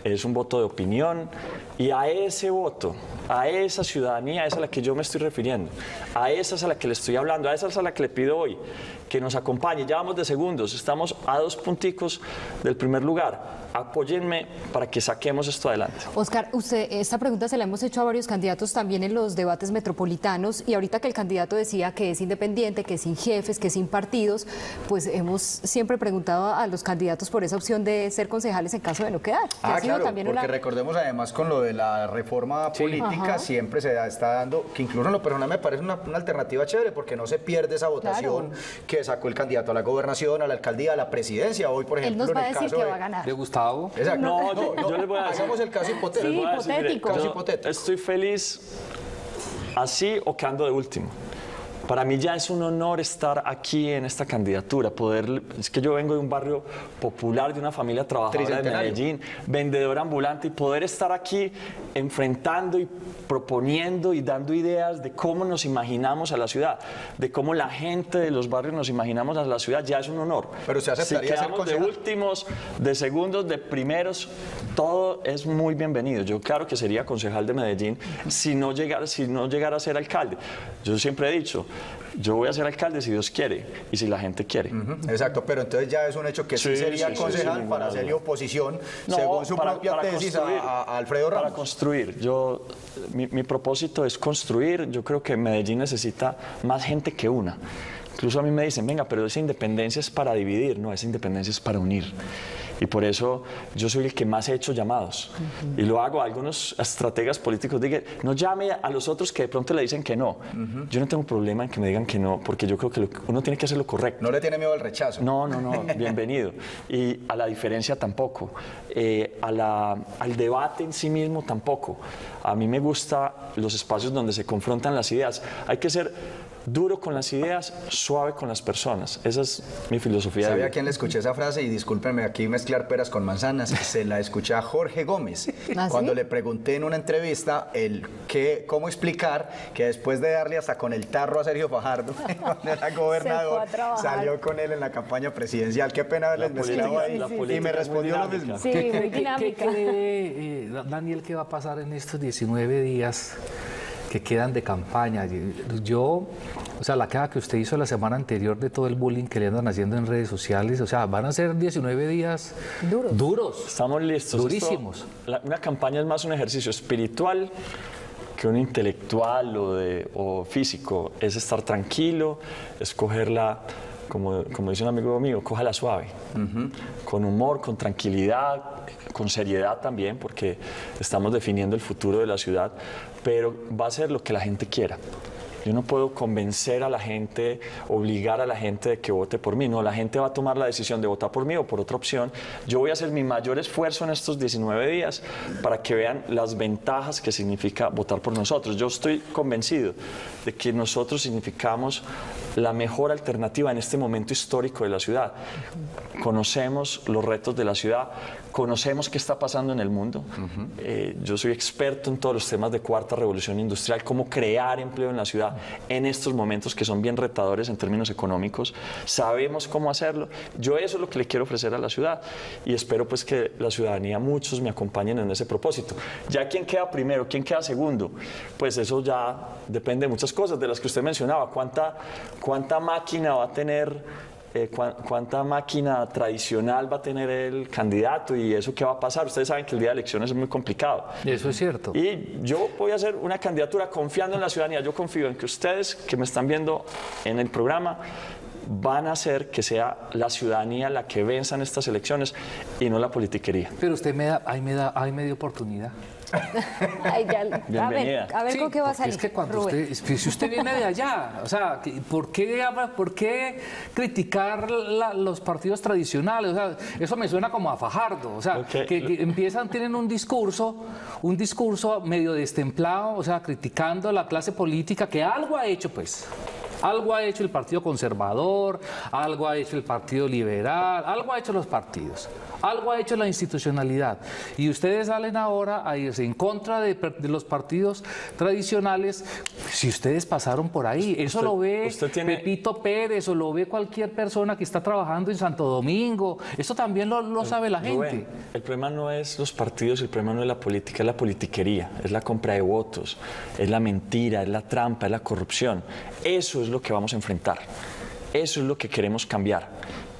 es un voto de opinión y a ese voto, a esa ciudadanía es a la que yo me estoy refiriendo, a esa es a la que le estoy hablando, a esa es a la que le pido hoy que nos acompañe. Ya vamos de segundos, estamos a dos punticos del primer lugar. Apóyenme para que saquemos esto adelante. Oscar, usted, esta pregunta se la hemos hecho a varios candidatos también en los debates metropolitanos y ahorita que el candidato decía que es independiente, que es sin jefes, que es sin partidos, pues hemos siempre preguntado a los candidatos por esa opción de ser concejales en caso de no quedar. que Ah, ha sido claro, también porque una- recordemos además con lo de la reforma política Ajá. siempre se da- está dando, que incluso en lo personal me parece una, una alternativa chévere porque no se pierde esa votación que sacó el candidato a la gobernación, a la alcaldía, a la presidencia. Hoy, por Él ejemplo, nos va en a el decir caso que de... va a ganar. de Gustavo. Exacto. No, yo- yo les voy a decir- Hagamos el caso hipotético. Sí, a decir, mire, hipotético. Caso yo hipotético. Estoy feliz así o quedando de último. Para mí ya es un honor estar aquí en esta candidatura, poder, es que yo vengo de un barrio popular, de una familia trabajadora de. Medellín, vendedor ambulante, y poder estar aquí enfrentando y proponiendo y dando ideas de cómo nos imaginamos a la ciudad, de cómo la gente de los barrios nos imaginamos a la ciudad, ya es un honor. Pero se aceptaría si ser quedamos de concejal. últimos, de segundos, de primeros, todo es muy bienvenido. Yo claro que sería concejal de Medellín si no llegara, si no llegara a ser alcalde. Yo siempre he dicho, yo voy a ser alcalde si Dios quiere y si la gente quiere. Ujú, Exacto, pero entonces ya es un hecho que sí, Sí, sería sí, sí, concejal ninguna para hacerle oposición, No, según su para- propia para tesis, a, a- Alfredo Para Ramos. construir. Yo, mi, mi propósito es construir. Yo creo que Medellín necesita más gente que una. Incluso a mí me dicen, venga, pero esa independencia es para dividir, no, esa independencia es para unir. Y por eso yo soy el que más he hecho llamados. Y lo hago a algunos estrategas políticos. Digan, no llame a los otros que de pronto le dicen que no. Yo no tengo problema en que me digan que no, porque yo creo que lo- uno tiene que hacer lo correcto. No le tiene miedo al rechazo. No, no, no, [LAUGHS] bienvenido. Y a la diferencia tampoco. Eh, a la- al debate en sí mismo tampoco. A mí me gustan los espacios donde se confrontan las ideas. Hay que ser duro con las ideas, suave con las personas. Esa es mi filosofía. de ¿Sabe a quién le escuché esa frase? Y discúlpenme aquí mezclar peras con manzanas. Se la escuché a Jorge Gómez. [LAUGHS] ¿Ah, sí? Cuando le pregunté en una entrevista el qué, cómo explicar que después de darle hasta con el tarro a Sergio Fajardo, [LAUGHS] cuando era gobernador, salió con él en la campaña presidencial. Qué pena haberles La mezclado ahí. y me respondió lo mismo. Sí, ¿Qué, muy qué- qué- dinámica. qué eh, Daniel, qué va a pasar en estos 19 días que quedan de campaña? Yo, o sea, la queja que usted hizo la semana anterior de todo el bullying que le andan haciendo en redes sociales, o sea, van a ser 19 días Duros. duros. Estamos listos. Durísimos. Esto- la- una campaña es más un ejercicio espiritual que un intelectual o, de, o físico. Es estar tranquilo, escogerla, como, como dice un amigo mío, cójala suave, con humor, con tranquilidad, con seriedad también, porque estamos definiendo el futuro de la ciudad, pero va a ser lo que la gente quiera. Yo no puedo convencer a la gente, obligar a la gente de que vote por mí. No, la gente va a tomar la decisión de votar por mí o por otra opción. Yo voy a hacer mi mayor esfuerzo en estos 19 días para que vean las ventajas que significa votar por nosotros. Yo estoy convencido de que nosotros significamos la mejor alternativa en este momento histórico de la ciudad. Conocemos los retos de la ciudad, conocemos qué está pasando en el mundo. Eh, yo soy experto en todos los temas de cuarta revolución industrial, cómo crear empleo en la ciudad en estos momentos que son bien retadores en términos económicos. Sabemos cómo hacerlo. Yo eso es lo que le quiero ofrecer a la ciudad y espero pues que la ciudadanía, muchos me acompañen en ese propósito. Ya quién queda primero, quién queda segundo, pues eso ya depende de muchas cosas, de las que usted mencionaba. ¿Cuánta, cuánta máquina va a tener? Eh, cuán- cuánta máquina tradicional va a tener el candidato y eso qué va a pasar. Ustedes saben que el día de elecciones es muy complicado. Eso es cierto. Y yo voy a hacer una candidatura confiando en la ciudadanía. Yo confío en que ustedes que me están viendo en el programa van a hacer que sea la ciudadanía la que venza en estas elecciones y no la politiquería. Pero usted me da, ahí me da, ahí me dio oportunidad. [LAUGHS] Ay, ya- a ver, a ver Sí, con qué va a salir. Es que cuando Rubén. usted, si usted viene de allá, o sea, ¿por qué, por qué criticar la- los partidos tradicionales? O sea, eso me suena como a Fajardo, o sea, que, que empiezan, tienen un discurso, un discurso medio destemplado, o sea, criticando la clase política que algo ha hecho, pues. Algo ha hecho el Partido Conservador, algo ha hecho el Partido Liberal, algo ha hecho los partidos, algo ha hecho la institucionalidad. Y ustedes salen ahora a irse en contra de, los partidos tradicionales. Si ustedes pasaron por ahí, eso lo ve usted tiene- Pepito Pérez o lo ve cualquier persona que está trabajando en Santo Domingo. Eso también lo, lo sabe la gente. Rubén, el problema no es los partidos, el problema no es la política, es la politiquería, es la compra de votos, es la mentira, es la trampa, es la corrupción. Eso es lo que vamos a enfrentar. Eso es lo que queremos cambiar.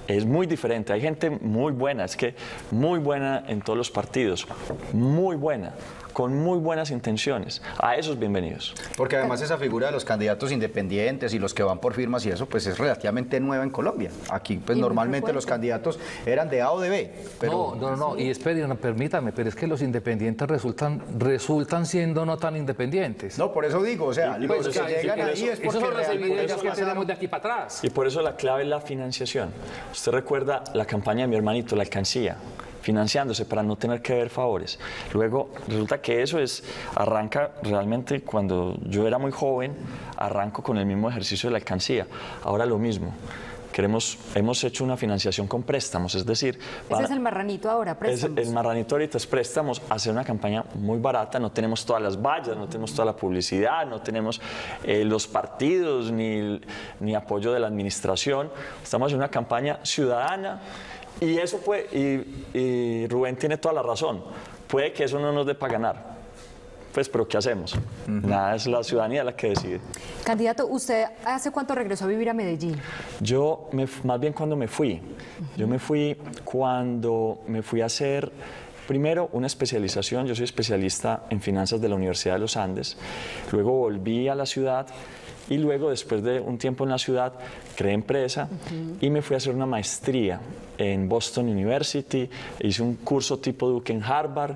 Es muy diferente. Hay gente muy buena, es que muy buena en todos los partidos, muy buena, con muy buenas intenciones. A esos bienvenidos. Porque además esa figura de los candidatos independientes y los que van por firmas y eso, pues es relativamente nueva en Colombia. Aquí, pues Y normalmente los candidatos eran de A o de B. Pero no, no, no, y esperen, permítame, pero es que los independientes resultan, resultan siendo no tan independientes. No, por eso digo, o sea, Y- los por que eso- y llegan por ahí eso- es Eso porque son las realmente evidencias que pasaron- tenemos de aquí para atrás. Y por eso la clave es la financiación. Usted recuerda la campaña de mi hermanito, la alcancía, financiándose para no tener que ver favores. Luego resulta que eso es, arranca realmente cuando yo era muy joven, arranco con el mismo ejercicio de la alcancía. Ahora lo mismo. Queremos, hemos hecho una financiación con préstamos, es decir, Ese van es el marranito ahora, es- préstamos. el marranito ahorita es préstamos, hacer una campaña muy barata, no tenemos todas las vallas, no tenemos toda la publicidad, no tenemos eh, los partidos ni, ni apoyo de la administración. Estamos en una campaña ciudadana y eso puede, y, y Rubén tiene toda la razón, puede que eso no nos dé para ganar. Pues, pero ¿qué hacemos? Nada, es la ciudadanía la que decide. Candidato, ¿usted hace cuánto regresó a vivir a Medellín? Yo, me más bien cuando me fui, yo me fui cuando me fui a hacer primero una especialización, yo soy especialista en finanzas de la Universidad de los Andes, luego volví a la ciudad y luego después de un tiempo en la ciudad creé empresa y me fui a hacer una maestría en Boston University, hice un curso tipo Duke en Harvard,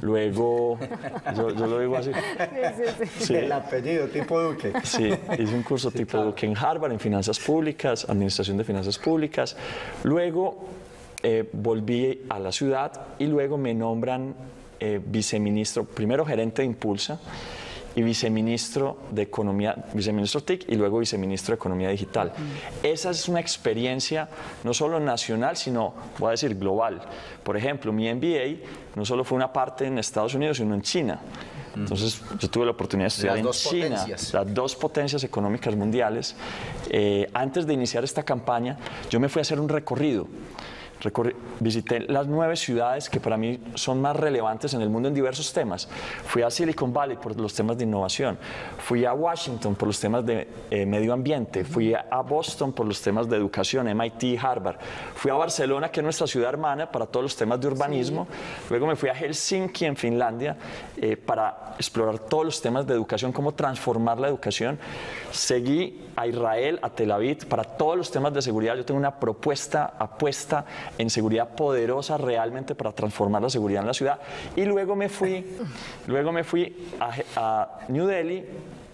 luego, yo, yo lo digo así. Sí. El apellido, tipo Duque. Sí, hice un curso tipo Duque en Harvard en finanzas públicas, administración de finanzas públicas. Luego eh, volví a la ciudad y luego me nombran eh, viceministro, primero gerente de Impulsa y viceministro de Economía, viceministro TIC y luego viceministro de Economía Digital. Esa es una experiencia no solo nacional, sino, voy a decir, global. Por ejemplo, mi MBA no solo fue una parte en Estados Unidos, sino en China. Entonces, yo tuve la oportunidad de estudiar en China, potencias. las dos potencias económicas mundiales. Eh, antes de iniciar esta campaña, yo me fui a hacer un recorrido. Visité las nueve ciudades que para mí son más relevantes en el mundo en diversos temas. Fui a Silicon Valley por los temas de innovación, fui a Washington por los temas de eh, medio ambiente, fui a Boston por los temas de educación, MIT, Harvard, fui a Barcelona, que es nuestra ciudad hermana, para todos los temas de urbanismo, luego me fui a Helsinki, en Finlandia, eh, para explorar todos los temas de educación, cómo transformar la educación. Seguí a Israel, a Tel Aviv, para todos los temas de seguridad. Yo tengo una propuesta, apuesta en seguridad poderosa realmente para transformar la seguridad en la ciudad. Y luego me fui, luego me fui a, a New Delhi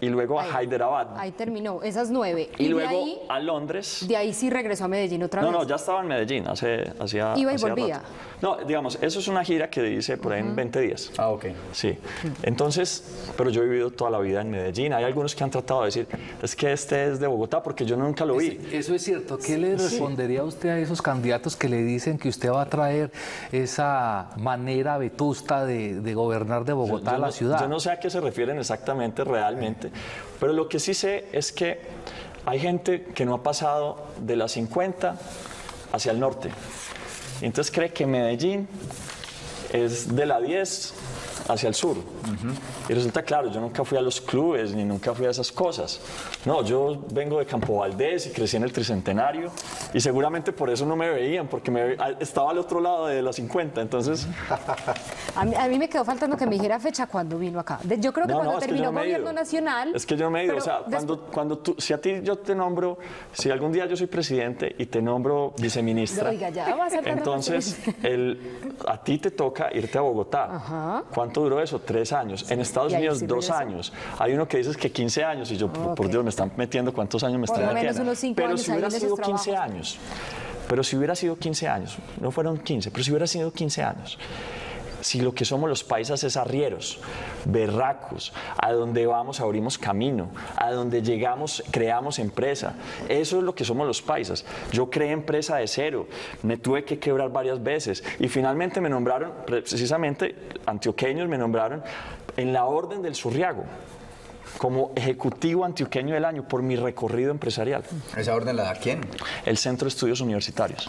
y luego a. Hyderabad. Ahí terminó, esas nueve. Y, luego ahí, a Londres. de ahí sí regresó a Medellín otra No, vez. no, ya estaba en Medellín, hace, hacía, Iba y volvía. rato. No, digamos, eso es una gira que hice por ahí en 20 días. Ah, ok. Sí, entonces, pero yo he vivido toda la vida en Medellín. Hay algunos que han tratado de decir, es que este es de Bogotá porque yo nunca lo vi. Eso es cierto. ¿Qué le respondería usted a esos candidatos que le dicen que usted va a traer esa manera vetusta de, de gobernar de Bogotá Yo a la no- ciudad? Yo no sé a qué se refieren exactamente, realmente, pero lo que sí sé es que hay gente que no ha pasado de las 50 hacia el norte. Entonces cree que Medellín es de la 10 hacia el sur. Y resulta claro, yo nunca fui a los clubes ni nunca fui a esas cosas. No, yo vengo de Campo Valdés y crecí en el Tricentenario y seguramente por eso no me veían, porque me estaba al otro lado de las 50. Entonces, [LAUGHS] A mí, a mí me quedó faltando que me dijera fecha cuando vino acá. Yo creo que No, cuando no, que terminó no he gobierno nacional. Es que yo me he ido, o sea, cuando, cuando tú, si a ti yo te nombro, si algún día yo soy presidente y te nombro viceministra, Oiga, ya a entonces el, a ti te toca irte a Bogotá. ¿Cuánto duró eso? Tres años. En Estados Unidos, sí dos años. Hay uno que dices que 15 años y yo, por Dios, me están metiendo cuántos años me Por están metiendo. unos cinco Pero años si hubiera sido esos 15 trabajos. años, pero si hubiera sido 15 años, no fueron 15, pero si hubiera sido 15 años, si lo que somos los paisas es arrieros, berracos, a donde vamos abrimos camino, a donde llegamos creamos empresa. Eso es lo que somos los paisas. Yo creé empresa de cero, me tuve que quebrar varias veces y finalmente me nombraron, precisamente antioqueños me nombraron en la orden del Surriago como ejecutivo antioqueño del año por mi recorrido empresarial, ¿Esa orden la da quién? el Centro de Estudios Universitarios.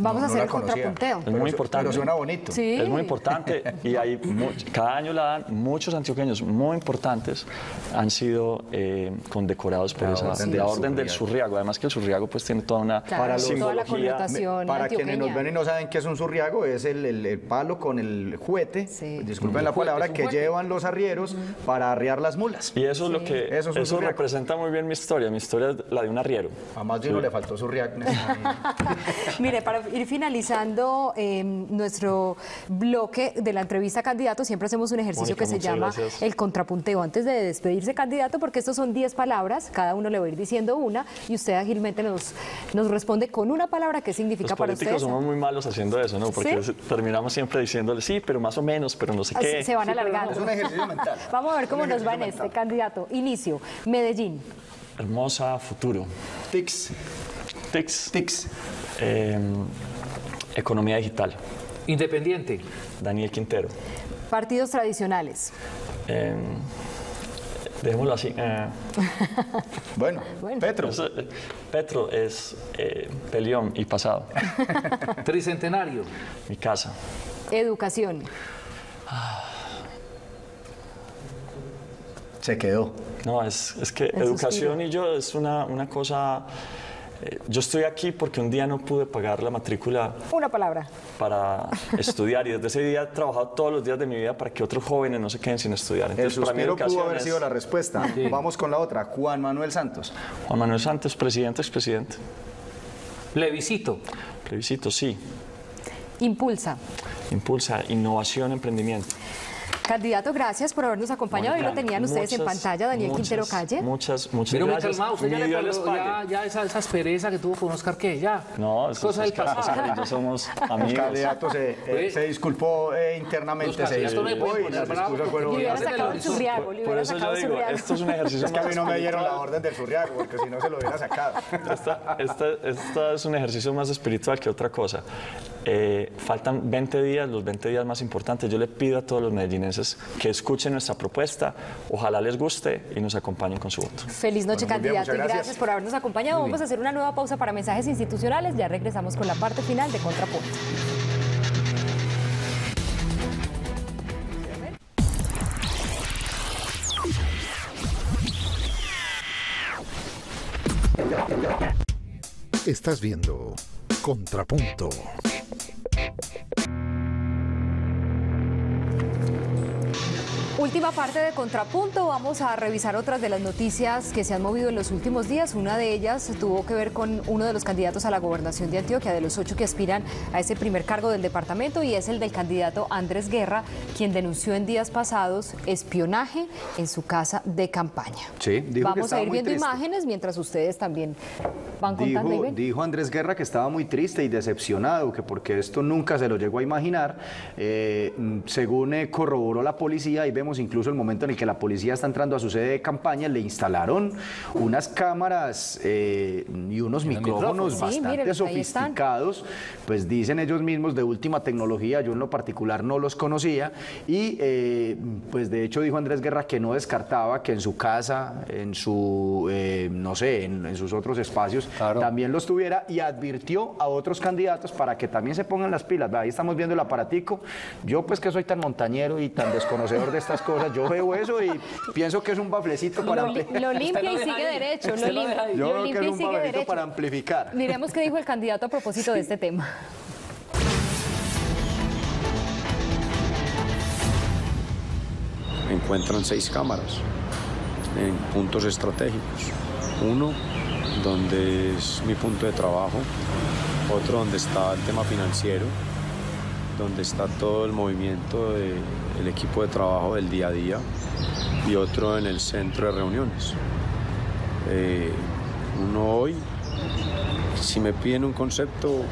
Vamos No- a hacer el conocía. contrapunteo. Es Pero muy importante. Pero suena bonito. Sí. Es muy importante y hay mu- cada año la dan muchos antioqueños muy importantes han sido eh, condecorados por La esa Orden la del orden del Surriago. Además que el Surriago pues tiene toda una Claro, Para los- toda la simbología. Para quienes nos ven y no saben qué es un surriago, es el, el- el palo con el juguete, Sí. disculpen la palabra, que llevan los arrieros para arriar las mulas. Y eso es lo que Eso eso, es un surriago. representa muy bien mi historia. Mi historia es la de un arriero. A más de uno le faltó surriago. [LAUGHS] Mire, para ir finalizando eh, nuestro bloque de la entrevista a candidato, siempre hacemos un ejercicio Mónica, que se llama gracias. el contrapunteo. Antes de despedirse, candidato, porque estos son 10 palabras, cada uno le va a ir diciendo una y usted ágilmente nos, nos responde con una palabra qué significa Los para usted. políticos somos muy malos haciendo eso, ¿no? Porque ¿Sí? terminamos siempre diciéndole sí, pero más o menos, pero no sé qué. Se van alargando. Es un ejercicio mental. [LAUGHS] Vamos a ver cómo nos va en este candidato. Inicio. Medellín. Hermosa futuro. Tics, TICS. tics. Eh, economía digital. Independiente. Daniel Quintero. Partidos tradicionales. Eh, dejémoslo así. eh, [LAUGHS] Bueno, Bueno. Petro. eh, Petro es eh, peleón y pasado. [LAUGHS] Tricentenario. Mi casa. Educación. Se quedó. No, es, es que educación suspiro. y yo es una, una cosa. Eh, yo estoy aquí porque un día no pude pagar la matrícula Una palabra. para [LAUGHS] estudiar y desde ese día he trabajado todos los días de mi vida para que otros jóvenes no se queden sin estudiar. El Entonces, para mí pudo haber es sido la respuesta. Vamos con la otra. Juan Manuel Santos. Juan Manuel Santos, presidente, expresidente. Plebiscito. Plebiscito, sí. Impulsa. Impulsa innovación, emprendimiento. Candidato, gracias por habernos acompañado. Ahí lo tenían ustedes en Muchas, pantalla, Daniel muchas, Quintero Calle. Muchas, muchas Pero muy gracias. calmado, usted ya Ni le Dios les ya, ya esa, esa aspereza que tuvo con Oscar, ¿qué? Ya. No, es cosa del pasado. Oscar y yo somos El [LAUGHS] amigos. candidato se, eh, se disculpó eh, internamente, Oscar, se no disculpó puede y poner las excusas fueron... Le hubiera Hacen el sacado el surriago, le Por hubiera eso sacado yo el digo, surriago. esto es un ejercicio [LAUGHS] Es que a mí no me dieron la orden del surriago, porque si no se lo hubiera sacado. Esta, esta- esta es un ejercicio más espiritual que otra cosa. Eh, faltan 20 días, los 20 días más importantes. Yo le pido a todos los medellinenses que escuchen nuestra propuesta, ojalá les guste y nos acompañen con su voto. Feliz noche, Bueno, bien, candidato, y gracias por habernos acompañado. Vamos a hacer una nueva pausa para mensajes institucionales. Ya regresamos con la parte final de Contrapunto. Estás viendo Contrapunto. you Última parte de Contrapunto, vamos a revisar otras de las noticias que se han movido en los últimos días. Una de ellas tuvo que ver con uno de los candidatos a la gobernación de Antioquia, de los ocho que aspiran a ese primer cargo del departamento, y es el del candidato Andrés Guerra, quien denunció en días pasados espionaje en su casa de campaña. Sí, dijo que Vamos a ir viendo triste. imágenes mientras ustedes también van contando. y Dijo, ven. dijo Andrés Guerra que estaba muy triste y decepcionado, que porque esto nunca se lo llegó a imaginar. Eh, mm, según eh, corroboró la policía, y vemos incluso el momento en el que la policía está entrando a su sede de campaña, le instalaron unas cámaras eh, y unos micrófonos Sí, bastante sofisticados, pues dicen ellos mismos de última tecnología, yo en lo particular no los conocía, y eh, pues de hecho dijo Andrés Guerra que no descartaba que en su casa, en su, eh, no sé, en, en sus otros espacios, Claro. también los tuviera y advirtió a otros candidatos para que también se pongan las pilas. Ahí estamos viendo el aparatico. Yo pues que soy tan montañero y tan desconocedor de estas cosas, yo veo eso y pienso que es un baflecito para... Lo, li- ampli- lo limpia lo y sigue ahí. derecho. Lo, Usted lo lim- deja ahí. Yo lo creo que limpia es un baflecito para amplificar. Miremos qué dijo el candidato a propósito de este tema. encuentran seis cámaras en puntos estratégicos. Uno donde es mi punto de trabajo, otro donde está el tema financiero, donde está todo el movimiento del equipo de trabajo del día a día y otro en el centro de reuniones. Eh, uno hoy, si me piden un concepto,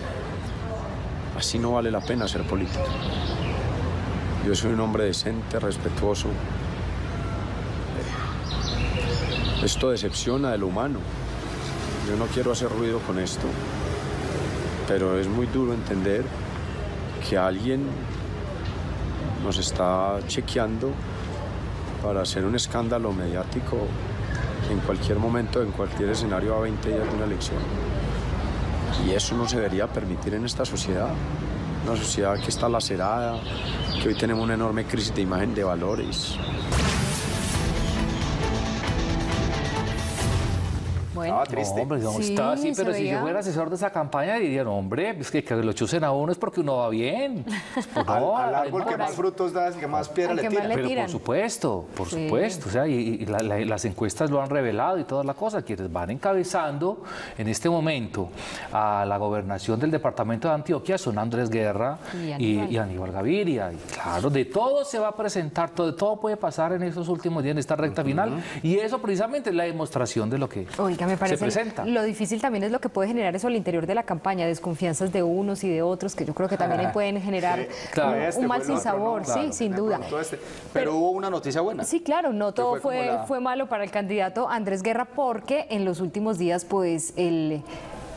así no vale la pena ser político. Yo soy un hombre decente, respetuoso. Esto decepciona de lo humano. Yo no quiero hacer ruido con esto, pero es muy duro entender que alguien nos está chequeando para hacer un escándalo mediático en cualquier momento, en cualquier escenario a 20 días de una elección. Y eso no se debería permitir en esta sociedad. Una sociedad que está lacerada, que hoy tenemos una enorme crisis de imagen de valores. Bueno, Estaba triste. No, hombre, no Sí, está así, pero si yo fuera asesor de esa campaña dirían, hombre, es que que lo chusen a uno es porque uno va bien. [LAUGHS] Pues Al, no, al árbol no, que más frutos da, el que más piedra le que tira. más le Pero por supuesto, por Sí. supuesto. O sea, y, y la- la- las encuestas lo han revelado y toda la cosa. Quienes van encabezando en este momento a la gobernación del departamento de Antioquia son Andrés Guerra Y y, Aníbal. y Aníbal Gaviria. Y claro, de todo se va a presentar, todo, todo puede pasar en esos últimos días, en esta recta final. Y eso precisamente es la demostración de lo que Oiga, me se parece presenta. lo difícil también es lo que puede generar eso al interior de la campaña, desconfianzas de unos y de otros, que yo creo que también ahí pueden generar claro. un, Este un mal sin sabor, sí, sin duda. este. Pero, hubo una noticia buena. Sí, claro, no todo fue como fue, la- fue malo para el candidato Andrés Guerra porque en los últimos días, pues, el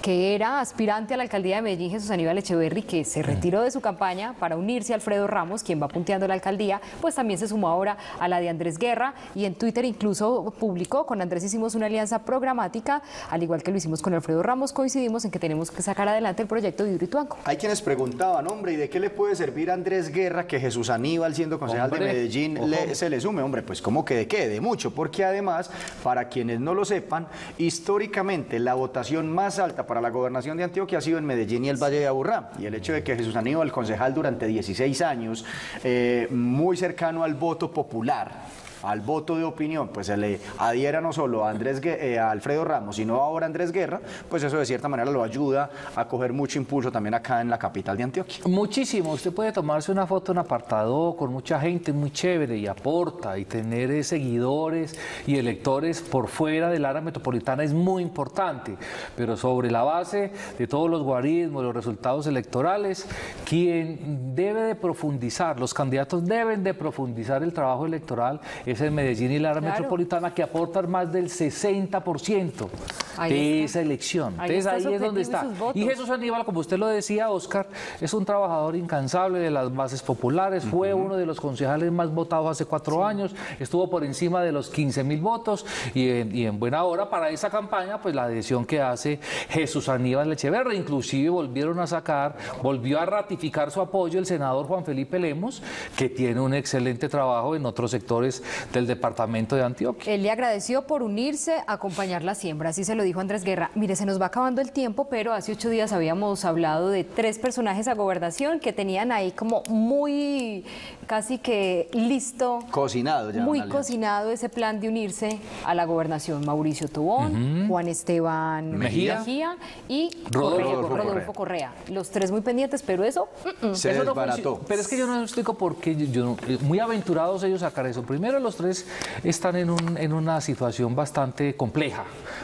que era aspirante a la alcaldía de Medellín, Jesús Aníbal Echeverry, que se retiró de su campaña para unirse a Alfredo Ramos, quien va punteando la alcaldía, pues también se sumó ahora a la de Andrés Guerra y en Twitter incluso publicó, con Andrés hicimos una alianza programática, al igual que lo hicimos con Alfredo Ramos, coincidimos en que tenemos que sacar adelante el proyecto de Hidroituango. Hay quienes preguntaban, hombre, ¿y de qué le puede servir a Andrés Guerra que Jesús Aníbal, siendo concejal Hombre, de Medellín, le- se le sume? Hombre, pues ¿cómo que de qué? De mucho, porque además, para quienes no lo sepan, históricamente la votación más alta para la gobernación de Antioquia ha sido en Medellín y el Valle de Aburrá. Y el hecho de que Jesús Aníbal, concejal durante 16 años, eh, muy cercano al voto popular, al voto de opinión, pues se le adhiera no solo a, Andrés, eh, a Alfredo Ramos, sino ahora a Andrés Guerra, pues eso de cierta manera lo ayuda a coger mucho impulso también acá en la capital de Antioquia. Muchísimo, usted puede tomarse una foto en apartado con mucha gente muy chévere y aporta y tener eh, seguidores y electores por fuera del área metropolitana es muy importante, pero sobre la base de todos los guarismos, los resultados electorales, quien debe de profundizar, los candidatos deben de profundizar el trabajo electoral es el Medellín y la área Claro. metropolitana que aportan más del 60% Ahí de está. esa elección. Ahí Entonces ahí es donde y está. Y Jesús Aníbal, como usted lo decía, Oscar, es un trabajador incansable de las bases populares, fue uno de los concejales más votados hace cuatro años, estuvo por encima de los 15 mil votos y en, y en buena hora para esa campaña, pues la adhesión que hace Jesús Aníbal Echeverri, inclusive volvieron a sacar, volvió a ratificar su apoyo el senador Juan Felipe Lemos, que tiene un excelente trabajo en otros sectores del departamento de Antioquia. Él le agradeció por unirse a acompañar la siembra, así se lo dijo Andrés Guerra. Mire, se nos va acabando el tiempo, pero hace ocho días habíamos hablado de tres personajes a gobernación que tenían ahí como muy, casi que listo, Cocinado ya. muy cocinado ese plan de unirse a la gobernación. Mauricio Tobón, Juan Esteban Mejía. Mejía, y Rodolfo Correa, Correa. Rodolfo Correa. Los tres muy pendientes, pero eso... mm, mm. Se Eso desbarató. pero es que yo no explico por qué. Yo, yo no- eh, muy aventurados ellos sacar eso. Primero, los tres están en, un- en una situación bastante compleja,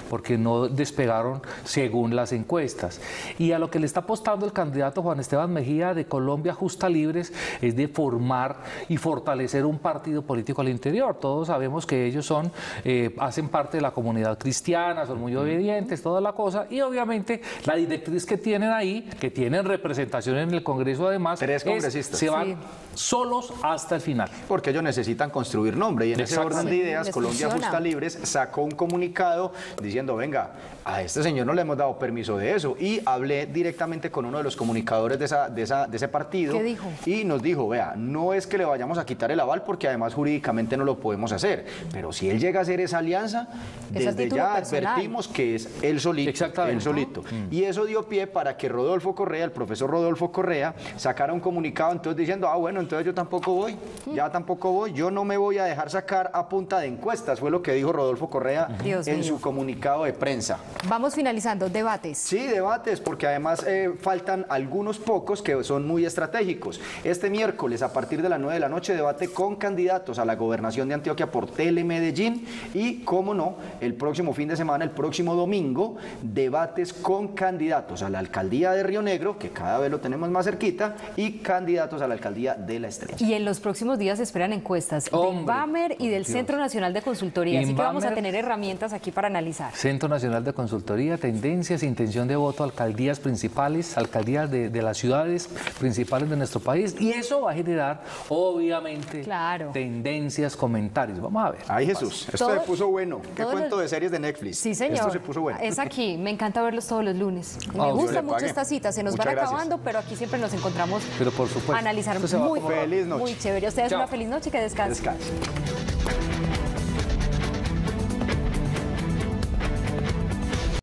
porque no despegaron según las encuestas. Y a lo que le está apostando el candidato Juan Esteban Mejía de Colombia Justa Libres es de formar y fortalecer un partido político al interior. Todos sabemos que ellos son, eh, hacen parte de la comunidad cristiana, son muy obedientes, toda la cosa. Y obviamente la directriz que tienen ahí, que tienen representación en el Congreso además, Tres es- congresistas. se van Sí. solos hasta el final. Porque ellos necesitan construir nombre y en ese orden de ideas Colombia. Justa Libres sacó un comunicado diciendo, venga, a este señor no le hemos dado permiso de eso y hablé directamente con uno de los comunicadores de, esa, de, esa- de ese partido ¿Qué dijo? y nos dijo, vea, no es que le vayamos a quitar el aval porque además jurídicamente no lo podemos hacer, pero si él llega a hacer esa alianza, Es desde ya personal. advertimos que es él solito, Exactamente. él solito. Y eso dio pie para que Rodolfo Correa, el profesor Rodolfo Correa, sacara un comunicado entonces diciendo, ah, bueno, entonces yo tampoco voy, ya tampoco voy, yo no me voy a dejar sacar a punta de encuestas, fue lo que dijo Rodolfo Correa Dios en mío. su comunicado de prensa. Vamos finalizando, debates. Sí, debates, porque además eh, faltan algunos pocos que son muy estratégicos. Este miércoles, a partir de las 9 de la noche, debate con candidatos a la gobernación de Antioquia por Telemedellín y, cómo no, el próximo fin de semana, el próximo domingo, debates con candidatos a la alcaldía de Río Negro, que cada vez lo tenemos más cerquita, y candidatos a la alcaldía de La Estrella. Y en los próximos días se esperan encuestas Hombre, Y del Dios. Centro Nacional de Consultoría. Así que vamos a tener herramientas aquí para analizar. Centro Nacional de Consultoría, tendencias, intención de voto, alcaldías principales, alcaldías de, de las ciudades principales de nuestro país. Y eso va a generar, obviamente, Claro. tendencias, comentarios. Vamos a ver. Ay Jesús, esto Todo- se puso bueno. Qué cuento los- de series de Netflix. Sí, señor. Esto se puso bueno. Es aquí. [LAUGHS] Me encanta verlos todos los lunes. Me gusta mucho esta cita. Se nos Muchas van gracias. acabando, pero aquí siempre nos encontramos Pero por supuesto. a analizar muy, Feliz noche. muy chévere. Ustedes Chao. una feliz noche. Que descansen. Descanse. Thank you.